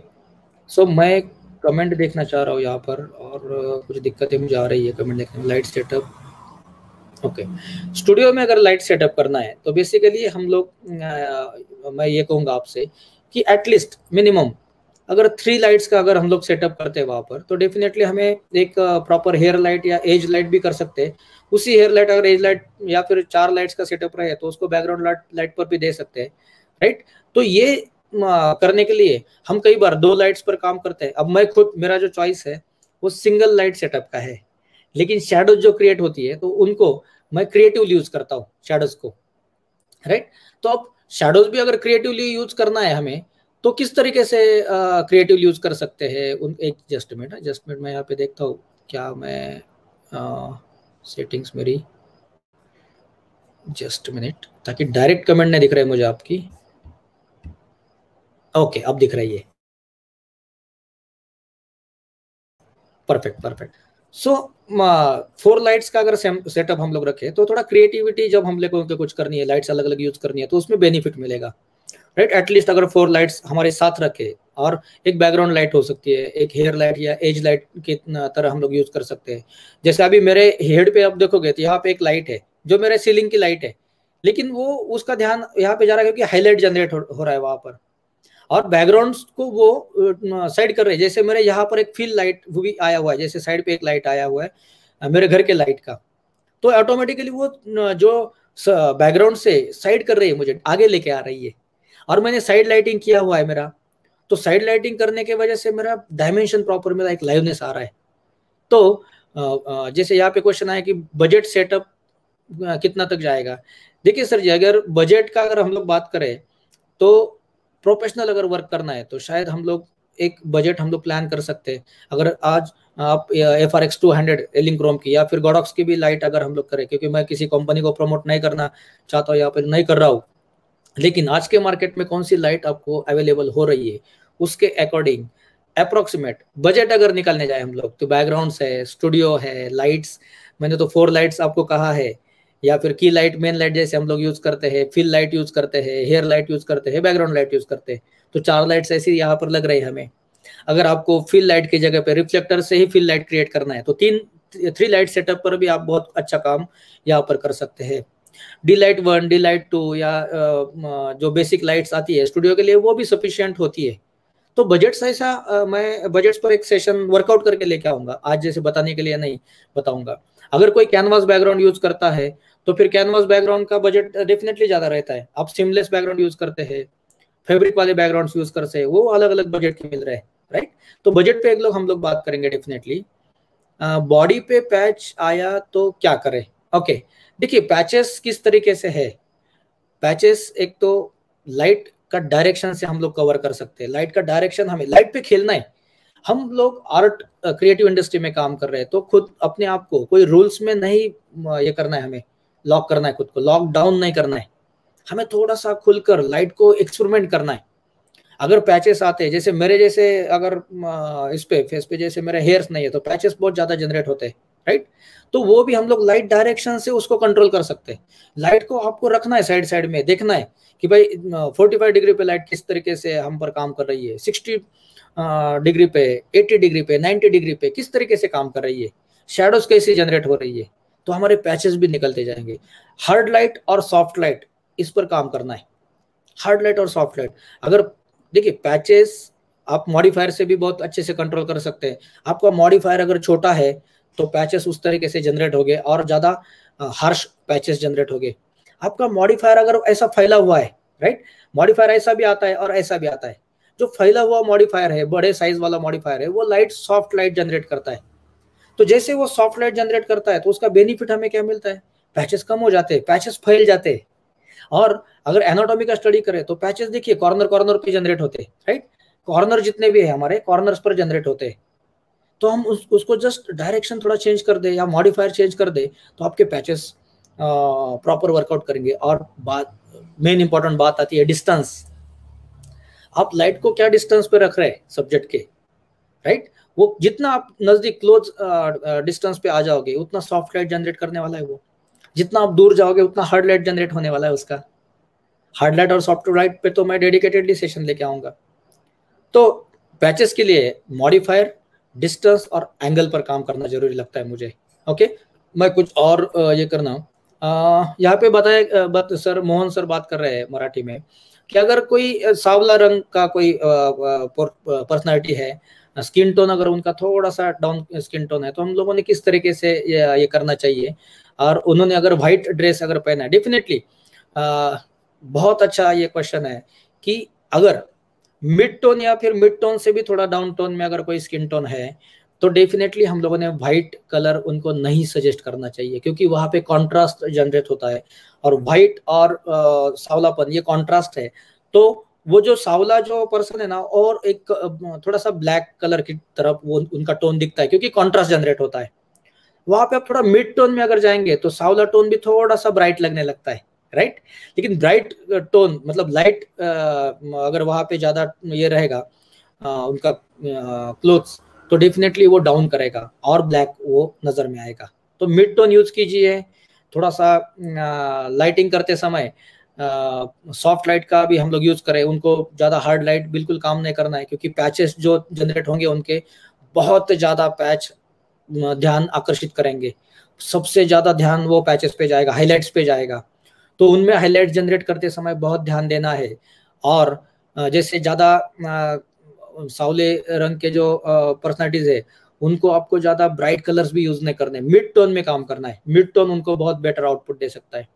सो मैं कमेंट देखना चाह रहा हूँ यहाँ पर और कुछ दिक्कतें मुझे आ रही है कमेंट देखने में। लाइट सेटअप ओके स्टूडियो में अगर लाइट सेटअप करना है तो बेसिकली हम लोग मैं ये कहूँगा आपसे कि एटलीस्ट मिनिमम अगर थ्री लाइट्स का अगर हम लोग सेटअप करते हैं वहाँ पर तो डेफिनेटली हमें एक प्रॉपर हेयर लाइट या एज लाइट भी कर सकते हैं। उसी हेयर लाइट अगर एज लाइट या फिर चार लाइट्स का सेटअप रहे तो उसको बैकग्राउंड लाइट लाइट पर भी दे सकते हैं। राइट तो ये करने के लिए हम कई बार दो लाइट्स पर काम करते हैं। अब मैं खुद, मेरा जो चॉइस है, वो सिंगल लाइट सेटअप का है। लेकिन शेडोज जो क्रिएट होती है तो उनको मैं क्रिएटिवली यूज़ करता हूँ शेडोज को। राइट तो अब शेडोज भी अगर क्रिएटिवली यूज़ करना है हमें तो किस तरीके से क्रिएटिव यूज़ कर सकते हैं उन, एक जस्ट मिनट जस्ट मिनट मैं यहाँ पे देखता हूँ क्या मैं सेटिंग्स मेरी। जस्ट मिनट ताकि डायरेक्ट कमेंट नहीं दिख रहा मुझे आपकी। ओके अब दिख रही है ये। Perfect perfect so four lights का अगर सेटअप हम लोग रखें तो थोड़ा क्रिएटिविटी जब हम लोगों को कुछ करनी है लाइट्स अलग अलग यूज़ करनी है तो उसमें बेनिफिट मिलेगा। Right right? एटलीस्ट अगर फोर लाइट्स हमारे साथ रखे और एक बैकग्राउंड लाइट हो सकती है एक हेयर लाइट या एज लाइट की तरह हम लोग यूज़ कर सकते हैं। जैसे अभी मेरे हेड पे आप देखोगे तो यहाँ पे एक लाइट है जो मेरे सीलिंग की लाइट है। लेकिन वो उसका ध्यान यहाँ पे जा रहा है क्योंकि हाईलाइट जनरेट हो, हो रहा है वहाँ पर। और बैकग्राउंड को वो साइड कर रहे जैसे मेरे यहाँ पर एक फील लाइट वो भी आया हुआ है, जैसे साइड पे एक लाइट आया हुआ है मेरे घर के लाइट का। तो ऑटोमेटिकली वो जो बैकग्राउंड से साइड कर रही है मुझे, आगे लेके आ रही है। और मैंने साइड लाइटिंग किया हुआ है मेरा। तो साइड लाइटिंग करने की वजह से मेरा डायमेंशन प्रॉपर मेरा एक लाइवनेस आ रहा है। तो जैसे यहाँ पे क्वेश्चन आया कि बजट सेटअप कितना तक जाएगा? देखिए सर जी, अगर बजट का अगर हम लोग बात करें तो प्रोफेशनल अगर वर्क करना है तो शायद हम लोग एक बजट हम लोग प्लान कर सकते हैं। अगर आज आप F R X two hundred Elinchrom की, या फिर गोडॉक्स की भी लाइट अगर हम लोग करें, क्योंकि मैं किसी कंपनी को प्रमोट नहीं करना चाहता हूँ या फिर नहीं कर रहा हूँ। लेकिन आज के मार्केट में कौन सी लाइट आपको अवेलेबल हो रही है, उसके अकॉर्डिंग अप्रोक्सीमेट बजट अगर निकालने जाए हम लोग तो बैकग्राउंड है स्टूडियो है लाइट्स मैंने तो फोर लाइट्स आपको कहा है। या फिर की लाइट मेन लाइट जैसे हम लोग यूज़ करते हैं फिल लाइट यूज़ करते हैं हेयर लाइट यूज़ करते हैं बैकग्राउंड लाइट यूज़ करते हैं तो चार लाइट्स ऐसी यहाँ पर लग रही है हमें। अगर आपको फिल लाइट की जगह पे रिफ्लेक्टर से ही फिल लाइट क्रिएट करना है तो तीन थ्री लाइट सेटअप पर भी आप बहुत अच्छा काम यहाँ पर कर सकते हैं। D light one D light two या जो बेसिक लाइट्स आती है स्टूडियो के लिए, वो भी सफिशियंट होती है। तो बजट ऐसा मैं बजट पर एक सेशन वर्कआउट करके लेके आऊँगा। आज जैसे बताने के लिए नहीं, बताऊँगा। अगर कोई कैनवास बैकग्राउंड यूज़ करता है तो फिर कैनवास बैकग्राउंड का बजट डेफिनेटली ज़्यादा रहता है। आप सिमलेस बैकग्राउंड यूज़ करते हैं फैब्रिक वाले बैकग्राउंड यूज़ करते हैं वो अलग अलग बजट के मिल रहे हैं राइट तो बजट पे एक लोग, हम लोग बात करेंगे डेफिनेटली बॉडी पे पैच आया तो क्या करें? ओके देखिए पैचेस किस तरीके से है? पैचेस एक तो लाइट का डायरेक्शन से हम लोग कवर कर सकते हैं। लाइट का डायरेक्शन हमें लाइट पे खेलना है। हम लोग आर्ट क्रिएटिव इंडस्ट्री में काम कर रहे हैं तो खुद अपने आप को, कोई रूल्स में नहीं ये करना है हमें। लॉक करना है खुद को लॉक डाउन नहीं करना है। हमें थोड़ा सा खुलकर लाइट को एक्सपेरिमेंट करना है। अगर पैचेस आते हैं, जैसे मेरे जैसे अगर इस पे फेस पे जैसे मेरे हेयर्स नहीं है तो पैचेस बहुत ज़्यादा जनरेट होते हैं राइट तो वो भी हम लोग लाइट डायरेक्शन से उसको कंट्रोल कर सकते हैं। लाइट को आपको रखना है साइड साइड में, देखना है कि भाई 45 डिग्री पे लाइट किस तरीके से हम पर काम कर रही है 60 डिग्री पे 80 डिग्री पे 90 डिग्री पे किस तरीके से काम कर रही है। शेडोज कैसे जनरेट हो रही है। तो हमारे पैचेस भी निकलते जाएँगे। हार्ड लाइट और सॉफ्ट लाइट इस पर काम करना है। हार्ड लाइट और सॉफ्ट लाइट अगर, देखिए पैचेस आप मॉडिफायर से भी बहुत अच्छे से कंट्रोल कर सकते हैं। आपका मॉडिफायर अगर छोटा है तो पैचेस उस तरीके से जनरेट हो गए और ज़्यादा हार्श पैचेस जनरेट हो गए आपका मॉडिफायर अगर ऐसा फैला हुआ है राइट मॉडिफायर ऐसा भी आता है और ऐसा भी आता है। जो फैला हुआ मॉडिफायर है, बड़े साइज़ वाला मॉडिफायर है, वो लाइट सॉफ्ट लाइट जनरेट करता है। तो जैसे वो सॉफ्ट लाइट जनरेट करता है तो उसका बेनिफिट हमें क्या मिलता है? पैचेस कम हो जाते हैं पैचेस फैल जाते। हैं और अगर एनाटॉमी का स्टडी करें तो पैचेस देखिए कॉर्नर कॉर्नर पे जनरेट होते हैं राइट कॉर्नर जितने भी है हमारे कॉर्नर्स पर जनरेट होते। हैं तो हम उस, उसको जस्ट डायरेक्शन थोड़ा चेंज कर दे या मॉडिफायर चेंज कर दे तो आपके पैचेस प्रॉपर वर्कआउट करेंगे। और बात मेन इंपॉर्टेंट बात आती है डिस्टेंस आप लाइट को क्या डिस्टेंस पे रख रहे हैं सब्जेक्ट के राइट वो जितना आप नज़दीक क्लोज डिस्टेंस पे आ जाओगे, उतना सॉफ्ट लाइट जनरेट करने वाला है वो। जितना आप दूर जाओगे, उतना हार्ड लाइट जनरेट होने वाला है उसका। हार्ड लाइट और सॉफ्ट लाइट पे तो मैं डेडिकेटेडली सेशन लेके आऊँगा। तो पैचेस के लिए मॉडिफायर डिस्टेंस और एंगल पर काम करना ज़रूरी लगता है मुझे। ओके मैं कुछ और ये करना। यहाँ पे बताए बात सर, मोहन सर बात कर रहे हैं मराठी में कि अगर कोई सावला रंग का कोई पर्सनालिटी है स्किन टोन अगर उनका थोड़ा सा डाउन स्किन टोन है तो हम लोगों ने किस तरीके से ये, ये करना चाहिए? और उन्होंने अगर व्हाइट ड्रेस अगर पहना है डेफिनेटली बहुत अच्छा ये क्वेश्चन है कि अगर मिड टोन या फिर मिड टोन से भी थोड़ा डाउन टोन में अगर कोई स्किन टोन है तो डेफिनेटली हम लोगों ने व्हाइट कलर उनको नहीं सजेस्ट करना चाहिए क्योंकि वहाँ पे कॉन्ट्रास्ट जनरेट होता है। और व्हाइट और सावलापन ये कॉन्ट्रास्ट है तो वो जो सावला जो पर्सन है ना, और एक थोड़ा सा ब्लैक कलर की तरफ़ वो उनका टोन दिखता है, क्योंकि कॉन्ट्रास्ट जनरेट होता है। वहाँ पे आप थोड़ा मिड टोन में अगर जाएँगे तो सावला टोन भी थोड़ा सा ब्राइट लगने लगता है राइट लेकिन ब्राइट टोन मतलब लाइट अगर वहाँ पे ज़्यादा ये रहेगा उनका क्लोथ्स तो डेफिनेटली वो डाउन करेगा, और ब्लैक वो नज़र में आएगा। तो मिड टोन यूज़ कीजिए, थोड़ा सा लाइटिंग करते समय सॉफ्ट लाइट का भी हम लोग यूज़ करें, उनको ज़्यादा हार्ड लाइट बिल्कुल काम नहीं करना है, क्योंकि पैचेस जो जनरेट होंगे उनके, बहुत ज़्यादा पैच ध्यान आकर्षित करेंगे। सबसे ज़्यादा ध्यान वो पैचेस पे जाएगा हाईलाइट्स पे जाएगा। तो उनमें हाईलाइट जनरेट करते समय बहुत ध्यान देना है। और जैसे ज़्यादा सावले रंग के जो पर्सनैलिटीज है, उनको आपको ज़्यादा ब्राइट कलर्स भी यूज़ नहीं करने मिड टोन में काम करना है। मिड टोन उनको बहुत बेटर आउटपुट दे सकता है।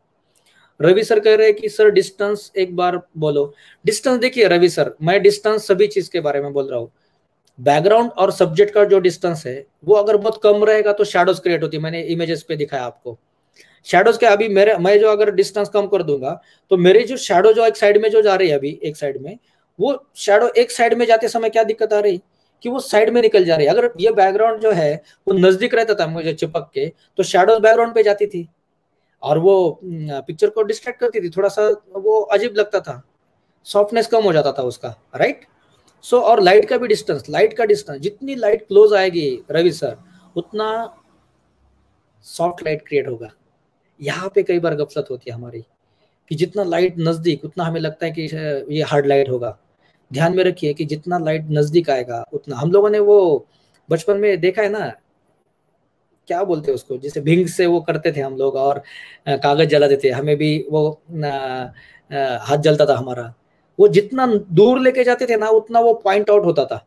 रवि सर कह रहे हैं कि, सर डिस्टेंस एक बार बोलो। डिस्टेंस देखिए, रवि सर, मैं डिस्टेंस सभी चीज़ के बारे में बोल रहा हूँ। बैकग्राउंड और सब्जेक्ट का जो डिस्टेंस है, वो अगर बहुत कम रहेगा तो शेडोज क्रिएट होती है। मैंने इमेजेस पे दिखाया आपको। शेडोज के अभी मेरे, मैं जो अगर डिस्टेंस कम कर दूँगा तो मेरे जो शेडो जो एक साइड में जो जा रही है अभी, एक साइड में, वो शेडो एक साइड में जाते समय क्या दिक्कत आ रही? कि वो साइड में निकल जा रही है। अगर ये बैकग्राउंड जो है, वो नज़दीक रहता था मुझे चिपक के तो शेडोज बैकग्राउंड पे जाती थी। और वो पिक्चर को डिस्ट्रैक्ट करती थी थोड़ा सा वो अजीब लगता था। सॉफ्टनेस कम हो जाता था उसका राइट सो so, और लाइट का भी डिस्टेंस लाइट का डिस्टेंस जितनी लाइट क्लोज आएगी रवि सर उतना सॉफ्ट लाइट क्रिएट होगा। यहाँ पे कई बार गपसत होती है हमारी कि जितना लाइट नज़दीक उतना हमें लगता है कि ये हार्ड लाइट होगा। ध्यान में रखिए कि जितना लाइट नज़दीक आएगा उतना। हम लोगों ने वो बचपन में देखा है ना क्या बोलते हैं उसको? जैसे भिंग से वो करते थे हम लोग और कागज़ जलाते थे। हमें भी वो हाथ जलता था हमारा। वो जितना दूर लेके जाते थे ना, उतना वो पॉइंट आउट होता था।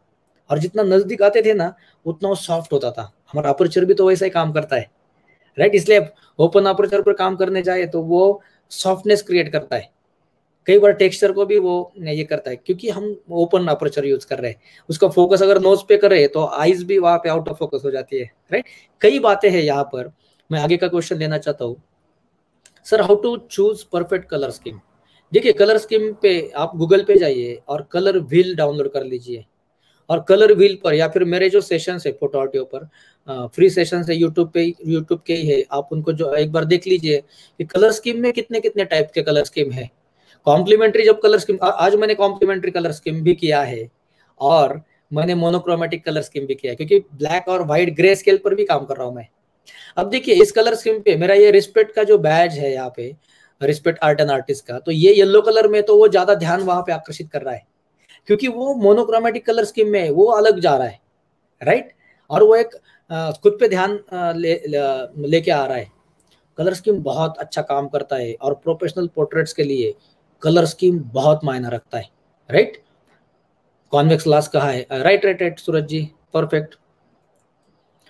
और जितना नज़दीक आते थे ना, उतना वो सॉफ्ट होता था। हमारा अपर्चर भी तो वैसा ही काम करता है। राइट इसलिए ओपन अपर्चर पर काम करने जाए तो वो सॉफ्टनेस क्रिएट करता है। कई बार टेक्सचर को भी वो ये करता है, क्योंकि हम ओपन अपर्चर यूज़ कर रहे हैं। उसका फोकस अगर नोज़ पे करे तो आईज भी वहाँ पे आउट ऑफ़ फोकस हो जाती है राइट कई बातें हैं यहाँ पर। मैं आगे का क्वेश्चन लेना चाहता हूँ। Sir how to choose perfect colour scheme देखिए कलर स्कीम पे आप गूगल पे जाइए और कलर व्हील डाउनलोड कर लीजिए। और कलर व्हील पर या फिर मेरे जो सेशन है फ़ोटो ऑडियो पर फ्री सेशन है यूट्यूब पे यूट्यूब के ही है। आप उनको जो एक बार देख लीजिए कि कलर स्कीम में कितने कितने टाइप के कलर स्कीम है। कॉम्प्लीमेंट्री जब कलर स्कीम आज मैंने कॉम्प्लीमेंट्री कलर स्कीम भी किया है और मैंने मोनोक्रोमेटिक कलर स्कीम भी किया है, क्योंकि ब्लैक और व्हाइट ग्रे स्केल पर भी काम कर रहा हूँ मैं। अब देखिए, इस कलर स्कीम पे मेरा ये रिस्पेक्ट का जो बैज है यहाँ पे रिस्पेक्ट आर्ट एंड आर्टिस्ट का तो ये येलो कलर में तो वो ज़्यादा ध्यान वहाँ पे आकर्षित कर रहा है, क्योंकि वो मोनोक्रोमेटिक कलर स्कीम में वो अलग जा रहा है राइट और वो एक खुद पे ध्यान ले लेके आ रहा है। कलर स्कीम बहुत अच्छा काम करता है और प्रोफेशनल पोर्ट्रेट्स के लिए कलर स्कीम बहुत मायना रखता है राइट कॉन्वेक्स ग्लास कहा है। Right right right Suraj ji perfect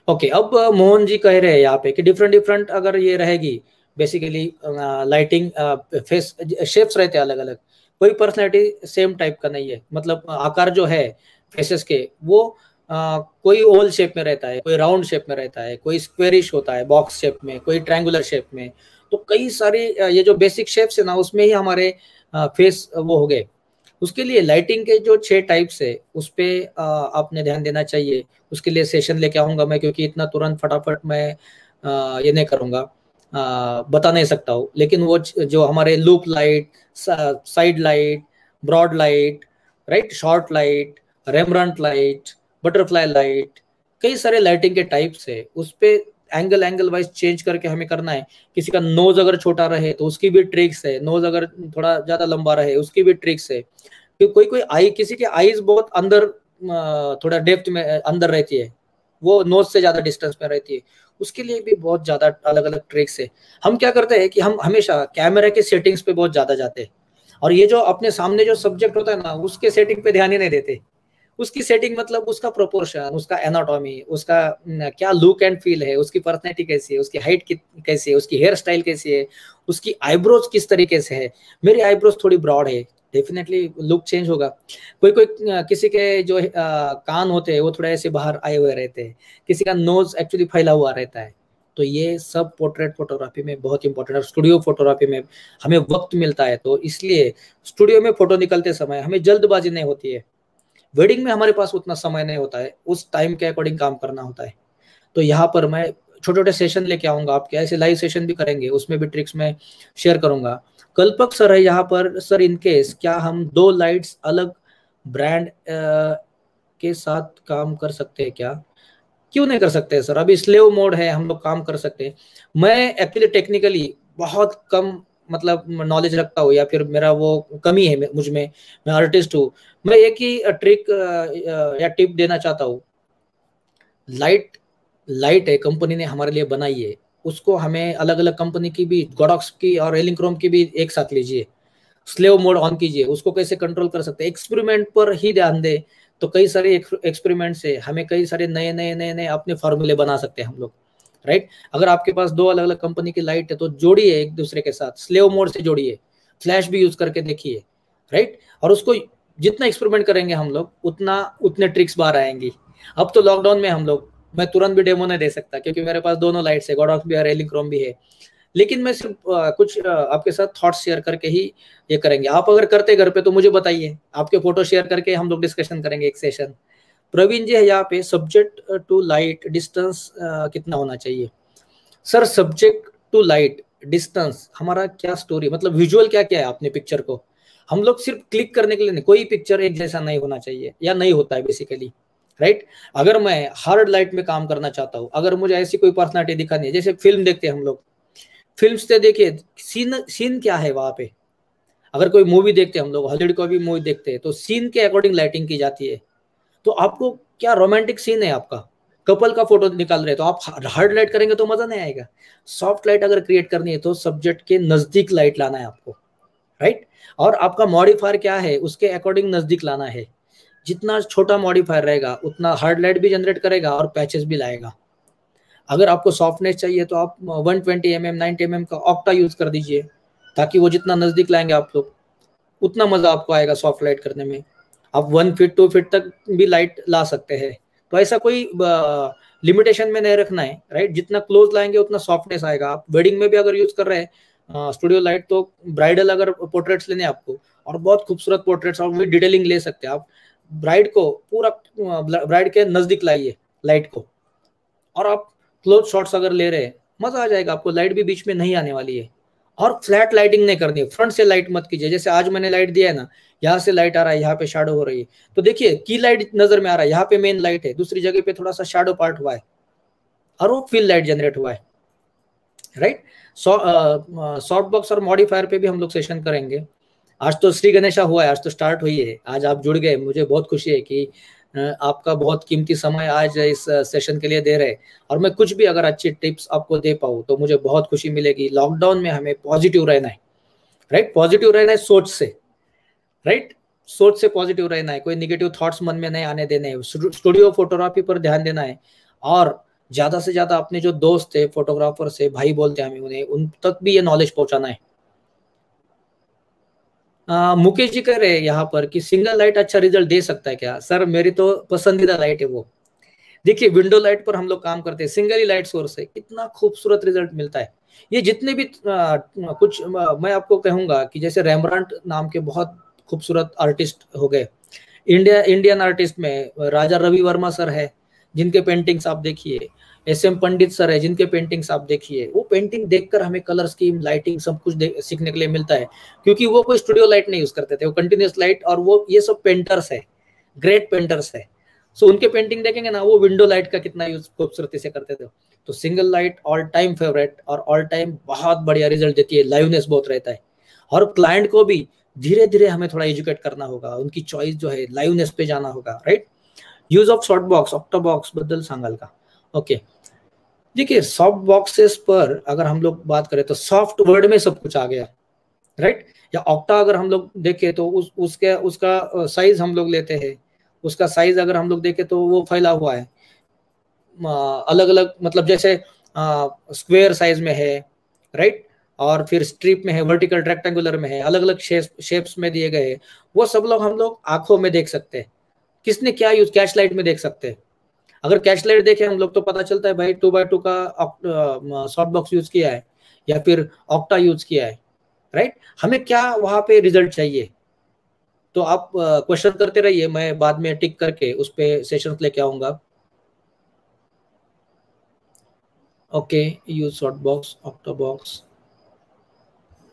okay okay, अब मोहन जी कह रहे हैं यहाँ पे कि डिफरेंट डिफरेंट अगर ये रहेगी बेसिकली लाइटिंग फेस शेप्स रहते हैं अलग अलग कोई पर्सनैलिटी सेम टाइप का नहीं है। मतलब आकार जो है फेसेस के वो आ, कोई ओवल शेप में रहता है कोई राउंड शेप में रहता है कोई स्क्वेरिश होता है बॉक्स शेप में कोई ट्रायंगुलर शेप में। तो कई सारे ये जो बेसिक शेप्स है ना उसमें ही हमारे फेस वो हो गए। उसके लिए लाइटिंग के जो छह टाइप्स है, उस पर आपने ध्यान देना चाहिए। उसके लिए सेशन लेके आऊँगा मैं, क्योंकि इतना तुरंत फटाफट मैं ये नहीं करूँगा। बता नहीं सकता हूँ। लेकिन वो जो हमारे loop light side light broad light right short light Rembrandt light butterfly light कई सारे लाइटिंग के टाइप्स है। उस पर एंगल एंगल वाइज चेंज करके हमें करना है। किसी का नोज़ अगर छोटा रहे तो उसकी भी ट्रिक्स है। नोज़ अगर थोड़ा ज़्यादा लंबा रहे, उसकी भी ट्रिक्स है। क्योंकि कोई कोई आई किसी की आईज बहुत अंदर थोड़ा डेप्थ में अंदर रहती है। वो नोज़ से ज़्यादा डिस्टेंस में रहती है। उसके लिए भी बहुत ज़्यादा अलग अलग ट्रिक्स है। हम क्या करते हैं कि हम हमेशा कैमरा के सेटिंग्स पे बहुत ज़्यादा जाते हैं। और ये जो अपने सामने जो सब्जेक्ट होता है ना, उसके सेटिंग पे ध्यान ही नहीं देते। उसकी सेटिंग मतलब उसका प्रोपोर्शन उसका एनाटॉमी उसका क्या लुक एंड फील है उसकी पर्सनैलिटी कैसी है उसकी हाइट कैसी है उसकी हेयर स्टाइल कैसी है उसकी आईब्रोज किस तरीके से है। मेरी आईब्रोज थोड़ी ब्रॉड है डेफिनेटली लुक चेंज होगा। कोई कोई किसी के जो आ, कान होते हैं वो थोड़े ऐसे बाहर आए हुए रहते हैं। किसी का नोज़ एक्चुअली फैला हुआ रहता है। तो ये सब पोर्ट्रेट फोटोग्राफी में बहुत इंपॉर्टेंट है स्टूडियो फोटोग्राफी में हमें वक्त मिलता है। तो इसलिए स्टूडियो में फ़ोटो निकलते समय हमें जल्दबाजी नहीं होती है। वेडिंग में हमारे पास उतना समय नहीं होता है, उस टाइम के अकॉर्डिंग काम करना होता है। तो यहाँ पर मैं छोटे छोटे सेशन लेके आऊँगा, आपके ऐसे लाइव सेशन भी करेंगे, उसमें भी ट्रिक्स में शेयर करूँगा। कल्पक सर है यहाँ पर सर इनकेस क्या हम दो लाइट्स अलग ब्रांड के साथ काम कर सकते हैं क्या? क्यों नहीं कर सकते सर अभी स्लेव मोड है, हम लोग काम कर सकते हैं। मैं एक्चुअली टेक्निकली बहुत कम मतलब नॉलेज रखता हूँ या फिर मेरा वो कमी है मुझमें मैं आर्टिस्ट हूँ। मैं एक ही ट्रिक या टिप देना चाहता हूँ। लाइट लाइट है कंपनी ने हमारे लिए बनाई है। उसको हमें अलग अलग कंपनी की भी गोडॉक्स की और एलिंग क्रोम की भी एक साथ लीजिए। स्लेव मोड ऑन कीजिए। उसको कैसे कंट्रोल कर सकते हैं? एक्सपेरिमेंट पर ही ध्यान दे। तो कई सारे एक्सपेरिमेंट से हमें कई सारे नए नए नए नए अपने फॉर्मूले बना सकते हैं हम लोग। राइट अगर आपके पास दो अलग अलग कंपनी की लाइट है तो जोड़िए एक दूसरे के साथ। स्लेव मोड से जोड़िए। फ्लैश भी यूज़ करके देखिए राइट और उसको जितना एक्सपेरिमेंट करेंगे हम लोग, उतना, उतने ट्रिक्स बाहर आएँगी। अब तो लॉकडाउन में हम लोग, मैं तुरंत भी डेमो नहीं दे सकता, क्योंकि मेरे पास दोनों लाइट्स है गॉड ऑफ़ भी है रेलिंग क्रोम भी है। लेकिन मैं सिर्फ़ कुछ आपके साथ थॉट्स शेयर करके ही ये करेंगे। आप अगर करते घर पे तो मुझे बताइए। आपके फ़ोटो शेयर करके हम लोग डिस्कशन करेंगे एक सेशन प्रवीण जी है यहाँ पे सब्जेक्ट टू लाइट डिस्टेंस कितना होना चाहिए? Sir subject to light distance हमारा क्या स्टोरी मतलब विजुअल क्या क्या है आपने पिक्चर को? हम लोग सिर्फ़ क्लिक करने के लिए नहीं, कोई पिक्चर एक जैसा नहीं होना चाहिए, या नहीं होता है बेसिकली राइट अगर मैं हार्ड लाइट में काम करना चाहता हूँ, अगर मुझे ऐसी कोई पर्सनालिटी दिखानी है, जैसे फ़िल्म देखते हैं हम लोग फ़िल्म से देखिए सीन सीन क्या है वहाँ पे? अगर कोई मूवी देखते हैं हम लोग, हॉलीवुड को भी मूवी देखते हैं तो सीन के अकॉर्डिंग लाइटिंग की जाती है। तो आपको क्या रोमांटिक सीन है आपका? कपल का फ़ोटो निकाल रहे तो आप हार्ड लाइट करेंगे तो मज़ा नहीं आएगा। सॉफ्ट लाइट अगर क्रिएट करनी है तो सब्जेक्ट के नज़दीक लाइट लाना है आपको राइट और आपका मॉडिफायर क्या है, उसके अकॉर्डिंग नज़दीक लाना है। जितना छोटा मॉडिफायर रहेगा, उतना हार्ड लाइट भी जनरेट करेगा और पैचेस भी लाएगा। अगर आपको सॉफ्टनेस चाहिए तो आप 120 twenty M M ninety M का ऑक्टा यूज़ कर दीजिए, ताकि वो जितना नज़दीक लाएँगे आप लोग, उतना मज़ा आपको आएगा सॉफ्ट लाइट करने में। आप वन फीट टू फीट तक भी लाइट ला सकते हैं। तो ऐसा कोई लिमिटेशन में नहीं रखना है राइट जितना क्लोज लाएँगे, उतना सॉफ्टनेस आएगा। आप वेडिंग में भी अगर यूज़ कर रहे हैं स्टूडियो लाइट तो ब्राइडल अगर पोर्ट्रेट्स लेने आपको, और बहुत खूबसूरत पोर्ट्रेट्स और भी डिटेलिंग ले सकते हैं आप। ब्राइड को पूरा ब्राइड के नज़दीक लाइए लाइट को। और आप क्लोज शॉट्स अगर ले रहे हैं, मज़ा आ जाएगा आपको। लाइट भी बीच में नहीं आने वाली है। और फ्लैट लाइटिंग नहीं करनी, फ्रंट से लाइट मत कीजिए। जैसे आज मैंने लाइट दिया है ना, यहाँ से लाइट आ रहा है, यहाँ पे शेडो हो रही है। तो देखिए की लाइट नज़र में आ रहा है, यहाँ पे मेन लाइट है, दूसरी जगह पे थोड़ा सा शेडो पार्ट हुआ है, और वो फील लाइट जनरेट हुआ है राइट सॉफ्ट बॉक्स और मॉडिफायर पे भी हम लोग सेशन करेंगे। आज तो श्री गणेशा हुआ है, आज तो स्टार्ट हुई है। आज आप जुड़ गए, मुझे बहुत खुशी है कि आपका बहुत कीमती समय आज इस सेशन के लिए दे रहे और मैं कुछ भी अगर अच्छी टिप्स आपको दे पाऊँ तो मुझे बहुत खुशी मिलेगी। लॉकडाउन में हमें पॉजिटिव रहना है राइट पॉजिटिव रहना है सोच से राइट सोच से पॉजिटिव रहना है। कोई निगेटिव थॉट्स मन में नहीं आने देने स्टूडियो फोटोग्राफी पर ध्यान देना है। और ज़्यादा से ज़्यादा अपने जो दोस्त है फोटोग्राफर से, भाई बोलते हैं हमें उन्हें, उन तक भी ये नॉलेज पहुंचाना है। मुकेश जी कह रहे हैं यहाँ पर कि सिंगल लाइट अच्छा रिज़ल्ट दे सकता है क्या? सर मेरी तो पसंदीदा लाइट है वो। देखिए विंडो लाइट पर हम लोग काम करते हैं। सिंगल ही लाइट सोर्स है। कितना खूबसूरत रिज़ल्ट मिलता है। ये जितने भी आ, कुछ आ, मैं आपको कहूँगा कि जैसे रेमब्रांट नाम के बहुत खूबसूरत आर्टिस्ट हो गए। इंडिया इंडियन आर्टिस्ट में राजा रवि वर्मा सर है जिनके पेंटिंग्स आप देखिए। एस एम पंडित सर है, जिनके पेंटिंग्स आप देखिए। वो पेंटिंग देखकर हमें कलर स्कीम लाइटिंग सब कुछ सीखने के लिए मिलता है। क्योंकि वो कोई स्टूडियो लाइट नहीं यूज़ करते थे, वो कंटिन्यूस लाइट और वो ये सब पेंटर्स है ग्रेट पेंटर्स है। सो उनके पेंटिंग देखेंगे ना, वो विंडो लाइट का कितना यूज़ खूबसूरती से करते थे। तो single light all time favourite और ऑल टाइम बहुत बढ़िया रिज़ल्ट देती है लाइवनेस बहुत रहता है। और क्लाइंट को भी धीरे धीरे हमें थोड़ा एजुकेट करना होगा, उनकी चॉइस जो है लाइवनेस पे जाना होगा right use of short box octo box बद्दल सांगाल का। ओके देखिए सॉफ्ट बॉक्सेस पर अगर हम लोग बात करें तो सॉफ्ट वर्ड में सब कुछ आ गया राइट या ऑक्टा अगर हम लोग देखें तो उस, उसके, उसका साइज़ हम लोग लेते हैं। उसका साइज़ अगर हम लोग देखें तो वो फैला हुआ है। अलग अलग मतलब जैसे स्क्वेयर साइज़ में है राइट और फिर स्ट्रिप में है वर्टिकल रेक्टेंगुलर में है अलग अलग शेप्स में दिए गए वो सब लोग हम लोग आँखों में देख सकते हैं। किसने क्या यूज़ कैश लाइट में देख सकते हैं? अगर कैश लाइट देखें, हम लोग तो पता चलता है भाई टू बाई टू का सॉफ्ट बॉक्स यूज़ किया है, या फिर ऑक्टा यूज़ किया है राइट हमें क्या वहाँ पे रिज़ल्ट चाहिए? तो आप क्वेश्चन करते रहिए, मैं बाद में टिक करके उस पर सेशन लेके आऊँगा। Okay use short box octa box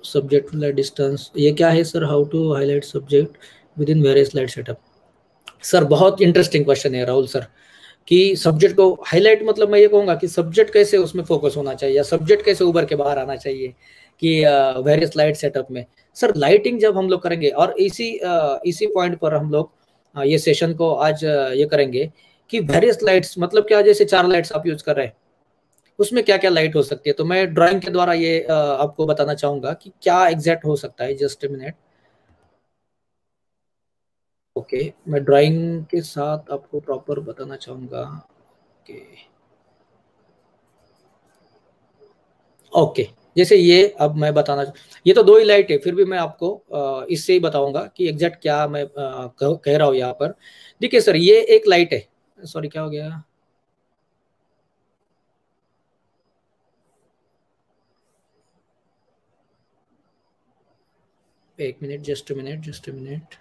subject distance ये क्या है sir how to highlight subject within various light setup sir बहुत इंटरेस्टिंग क्वेश्चन है राहुल सर कि सब्जेक्ट को हाईलाइट मतलब मैं ये कहूँगा कि सब्जेक्ट कैसे उसमें फोकस होना चाहिए या सब्जेक्ट कैसे उभर के बाहर आना चाहिए कि वेरियस लाइट सेटअप में। सर लाइटिंग जब हम लोग करेंगे और इसी uh, इसी पॉइंट पर हम लोग uh, ये सेशन को आज uh, ये करेंगे कि वेरियस लाइट्स मतलब क्या जैसे चार लाइट्स आप यूज़ कर रहे हैं उसमें क्या क्या लाइट हो सकती है? तो मैं ड्राइंग के द्वारा ये आपको बताना चाहूँगा कि क्या एग्जैक्ट हो सकता है? जस्ट मिनट ओके मैं ड्राइंग के साथ आपको प्रॉपर बताना चाहूँगा ओके ओके जैसे ये अब मैं बताना ये तो दो ही लाइट है, फिर भी मैं आपको इससे ही बताऊँगा कि एग्जैक्ट क्या मैं कह रहा हूँ यहाँ पर। देखिए सर ये एक लाइट है। सॉरी क्या हो गया? एक minute just minute just minute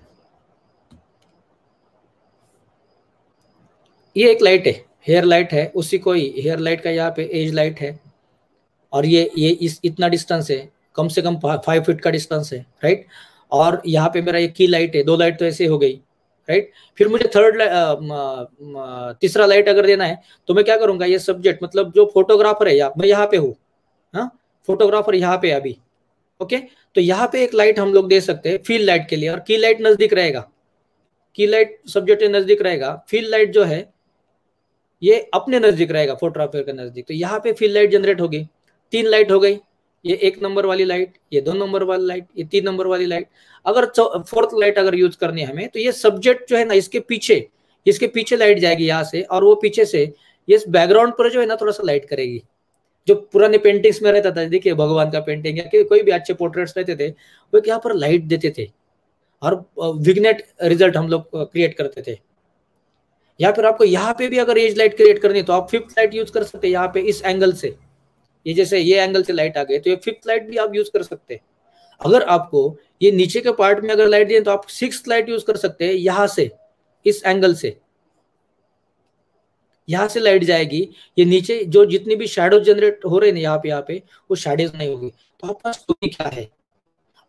ये एक लाइट है हेयर लाइट है, उसी को ही हेयर लाइट का यहाँ पे एज लाइट है। और ये ये इस, इतना डिस्टेंस है, कम से कम फाइव फीट का डिस्टेंस है राइट और यहाँ पे मेरा ये की लाइट है, दो लाइट तो ऐसे हो गई राइट फिर मुझे थर्ड तीसरा लाइट अगर देना है तो मैं क्या करूँगा, ये सब्जेक्ट मतलब जो फोटोग्राफर है, या, मैं यहाँ पे हूँ हाँ? फोटोग्राफर यहाँ पे अभी ओके तो यहाँ पे एक लाइट हम लोग दे सकते हैं फील लाइट के लिए, और की लाइट नज़दीक रहेगा की लाइट सब्जेक्ट नज़दीक रहेगा फील लाइट जो है ये अपने नज़दीक रहेगा फोटोग्राफर के नज़दीक। तो यहाँ पे फील लाइट जनरेट होगी। तीन लाइट हो गई। ये एक नंबर वाली लाइट ये दो नंबर वाली लाइट ये तीन नंबर वाली लाइट अगर फोर्थ लाइट अगर यूज़ करनी है हमें तो ये सब्जेक्ट जो है ना, इसके पीछे इसके पीछे लाइट जाएगी यहाँ से, और वो पीछे से ये बैकग्राउंड पर जो है ना, थोड़ा सा लाइट करेगी। जो पुराने पेंटिंग्स में रहता था, देखिए भगवान का पेंटिंग या कोई भी अच्छे पोर्ट्रेट्स रहते थे, वो यहाँ पर लाइट देते थे। और विग्नेट रिज़ल्ट हम लोग क्रिएट करते थे। या फिर आपको यहाँ पे भी अगर एज लाइट क्रिएट करनी है तो आप फिफ्थ लाइट यूज़ कर सकते हैं यहाँ पे इस एंगल से। ये जैसे ये एंगल से लाइट आ गई तो ये फिफ्थ लाइट भी आप यूज़ कर सकते हैं। अगर आपको ये नीचे के पार्ट में अगर लाइट दिए तो आप सिक्स लाइट यूज़ कर सकते हैं यहाँ से, इस एंगल से। यहाँ से लाइट जाएगी, ये नीचे जो जितनी भी शेडो जनरेट हो रहे हैं यहाँ पे यहाँ पे, वो शेडोज नहीं होगी। तो आपका स्टोरी क्या है?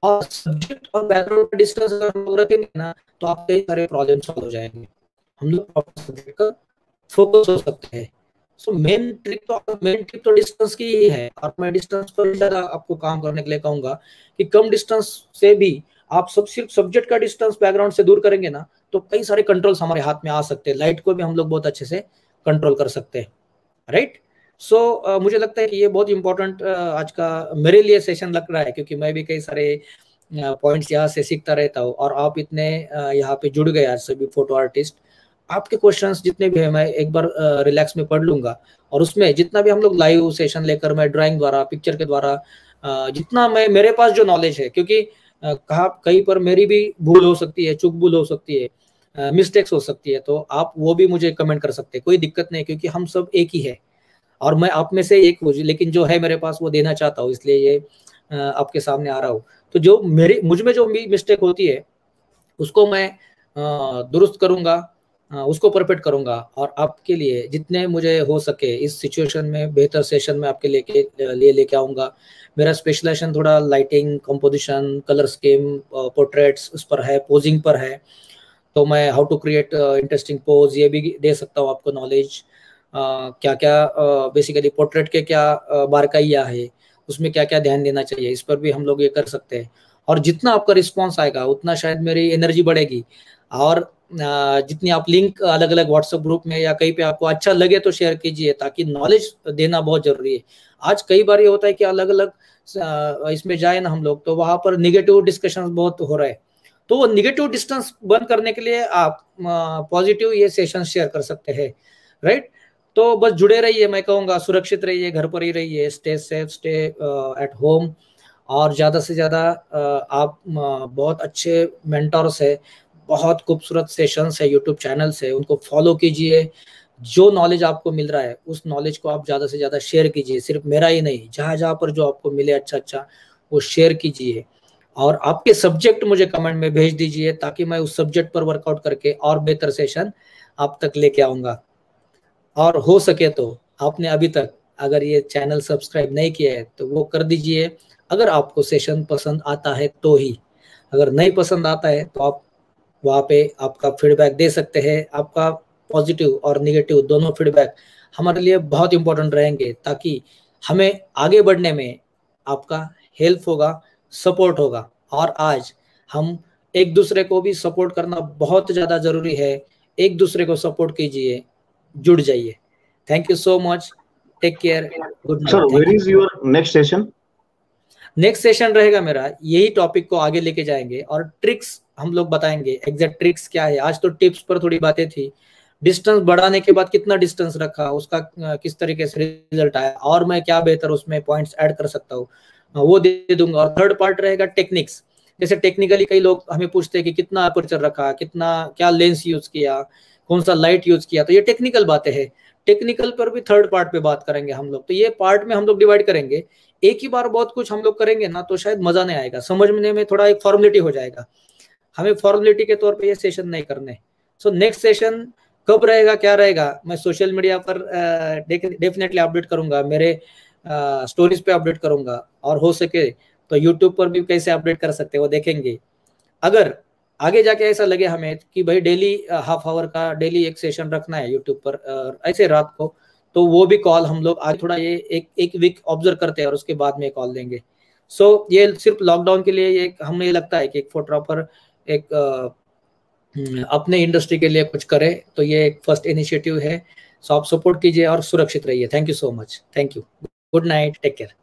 और सब्जेक्ट और बैकग्राउंड डिस्टेंस अगर रखेंगे ना तो आप कई सारे प्रॉब्लम सॉल्व हो जाएँगे। हम लोग सब्जेक्ट का फोकस हो सकते हैं। सो मेन ट्रिक तो मेन ट्रिक तो डिस्टेंस की ही है। और मैं डिस्टेंस पर ज़्यादा आपको काम करने के लिए कहूँगा कि कम डिस्टेंस से भी आप सब सिर्फ़ सब्जेक्ट का डिस्टेंस बैकग्राउंड से दूर करेंगे ना तो कई सारे कंट्रोल्स हमारे हाथ में आ सकते हैं। लाइट को भी हम लोग बहुत अच्छे से कंट्रोल कर सकते हैं। राइट सो मुझे लगता है कि ये बहुत इंपॉर्टेंट uh, आज का मेरे लिए सेशन लग रहा है क्योंकि मैं भी कई सारे पॉइंट्स uh, यहाँ से सीखता रहता हूँ। और आप इतने uh, यहाँ पे जुड़ गए आज सभी फ़ोटो आर्टिस्ट आपके क्वेश्चंस जितने भी है, मैं एक बार रिलैक्स में पढ़ लूँगा। और उसमें जितना भी हम लोग लाइव सेशन लेकर, मैं ड्राइंग द्वारा पिक्चर के द्वारा जितना मैं, मेरे पास जो नॉलेज है, क्योंकि कहा, कहीं पर मेरी भी भूल हो सकती है, चुक भूल हो सकती है मिस्टेक्स हो सकती है तो आप वो भी मुझे कमेंट कर सकते हैं। कोई दिक्कत नहीं, क्योंकि हम सब एक ही है। और मैं आप में से एक हूँ, लेकिन जो है मेरे पास, वो देना चाहता हूँ, इसलिए ये आपके सामने आ रहा हूँ। तो जो मेरी, मुझमें जो भी मिस्टेक होती है, उसको मैं दुरुस्त करूँगा उसको परफेक्ट करूँगा और आपके लिए जितने मुझे हो सके इस सिचुएशन में, बेहतर सेशन में आपके लेके, लिए लेके आऊँगा। मेरा स्पेशलाइजेशन थोड़ा lighting composition colour scheme portraits उस पर है पोजिंग पर है। तो मैं how to create interesting pose ये भी दे सकता हूँ आपको नॉलेज क्या क्या बेसिकली पोर्ट्रेट के क्या बारकाइया है, उसमें क्या क्या ध्यान देना चाहिए, इस पर भी हम लोग ये कर सकते हैं। और जितना आपका रिस्पॉन्स आएगा, उतना शायद मेरी एनर्जी बढ़ेगी। और जितनी आप लिंक अलग अलग व्हाट्सएप ग्रुप में या कहीं पे आपको अच्छा लगे तो शेयर कीजिए, ताकि नॉलेज देना बहुत ज़रूरी है। आज कई बार ये होता है कि अलग अलग इसमें जाए ना हम लोग तो वहाँ पर निगेटिव डिस्कशन बहुत हो रहा है। तो वो निगेटिव डिस्टेंस बंद करने के लिए आप पॉजिटिव ये सेशन शेयर कर सकते हैं राइट तो बस जुड़े रहिए, मैं कहूँगा सुरक्षित रहिए, घर पर ही रहिए stay safe stay at home और ज़्यादा से ज़्यादा आप बहुत अच्छे मेंटर्स है। बहुत खूबसूरत सेशंस है यूट्यूब चैनल्स है, उनको फॉलो कीजिए। जो नॉलेज आपको मिल रहा है, उस नॉलेज को आप ज़्यादा से ज़्यादा शेयर कीजिए। सिर्फ़ मेरा ही नहीं, जहाँ जहाँ पर जो आपको मिले अच्छा अच्छा वो शेयर कीजिए। और आपके सब्जेक्ट मुझे कमेंट में भेज दीजिए, ताकि मैं उस सब्जेक्ट पर वर्कआउट करके और बेहतर सेशन आप तक लेके आऊँगा। और हो सके तो आपने अभी तक अगर ये चैनल सब्सक्राइब नहीं किया है तो वो कर दीजिए। अगर आपको सेशन पसंद आता है तो ही। अगर नहीं पसंद आता है तो आप वहाँ पे आपका फीडबैक दे सकते हैं आपका पॉजिटिव और निगेटिव दोनों फीडबैक हमारे लिए बहुत इंपॉर्टेंट रहेंगे ताकि हमें आगे बढ़ने में आपका हेल्प होगा सपोर्ट होगा। और आज हम एक दूसरे को भी सपोर्ट करना बहुत ज़्यादा ज़रूरी है। एक दूसरे को सपोर्ट कीजिए जुड़ जाइए। Thank you so much take care good sir where is your next session next session रहेगा मेरा यही टॉपिक को आगे लेके जाएँगे और ट्रिक्स हम लोग बताएँगे एग्जैक्ट ट्रिक्स क्या है? आज तो टिप्स पर थोड़ी बातें थी। डिस्टेंस बढ़ाने के बाद कितना डिस्टेंस रखा? उसका किस तरीके से रिज़ल्ट आया? और मैं क्या बेहतर उसमें पॉइंट्स ऐड कर सकता हूँ? वो दे दूँगा। और थर्ड पार्ट रहेगा टेक्निक्स जैसे टेक्निकली कई लोग हमें पूछते हैं कि कितना अपर्चर रखा? कितना, क्या लेंस यूज़ किया? कौन सा लाइट यूज़ किया? तो ये टेक्निकल बातें हैं। टेक्निकल पर भी थर्ड पार्ट पे बात करेंगे हम लोग। तो ये पार्ट में हम लोग डिवाइड करेंगे। एक ही बार बहुत कुछ हम लोग करेंगे ना तो शायद मज़ा नहीं आएगा। समझने में थोड़ा एक फॉर्मेलिटी हो जाएगा। हमें फॉर्मेलिटी के तौर पे ये सेशन नहीं करने। सो नेक्स्ट सेशन कब रहेगा क्या रहेगा मैं सोशल मीडिया पर डेफिनेटली अपडेट करूँगा मेरे स्टोरीज पे अपडेट करूँगा और हो सके तो यूट्यूब पर भी कैसे अपडेट कर सकते हैं वो देखेंगे। अगर आगे जाके ऐसा लगे हमें कि भाई डेली हाफ़ आवर का डेली एक सेशन रखना है यूट्यूब पर ऐसे रात को तो वो भी कॉल हम लोग आज थोड़ा ये एक एक वीक ऑब्ज़र्व करते हैं और उसके बाद में कॉल देंगे। सो so, ये सिर्फ़ लॉकडाउन के लिए ये हमें लगता है कि एक फोटोग्राफर एक हम्म, अपने इंडस्ट्री के लिए कुछ करें तो ये एक फ़र्स्ट इनिशिएटिव है। सो आप सपोर्ट कीजिए और सुरक्षित रहिए। Thank you so much thank you good night take care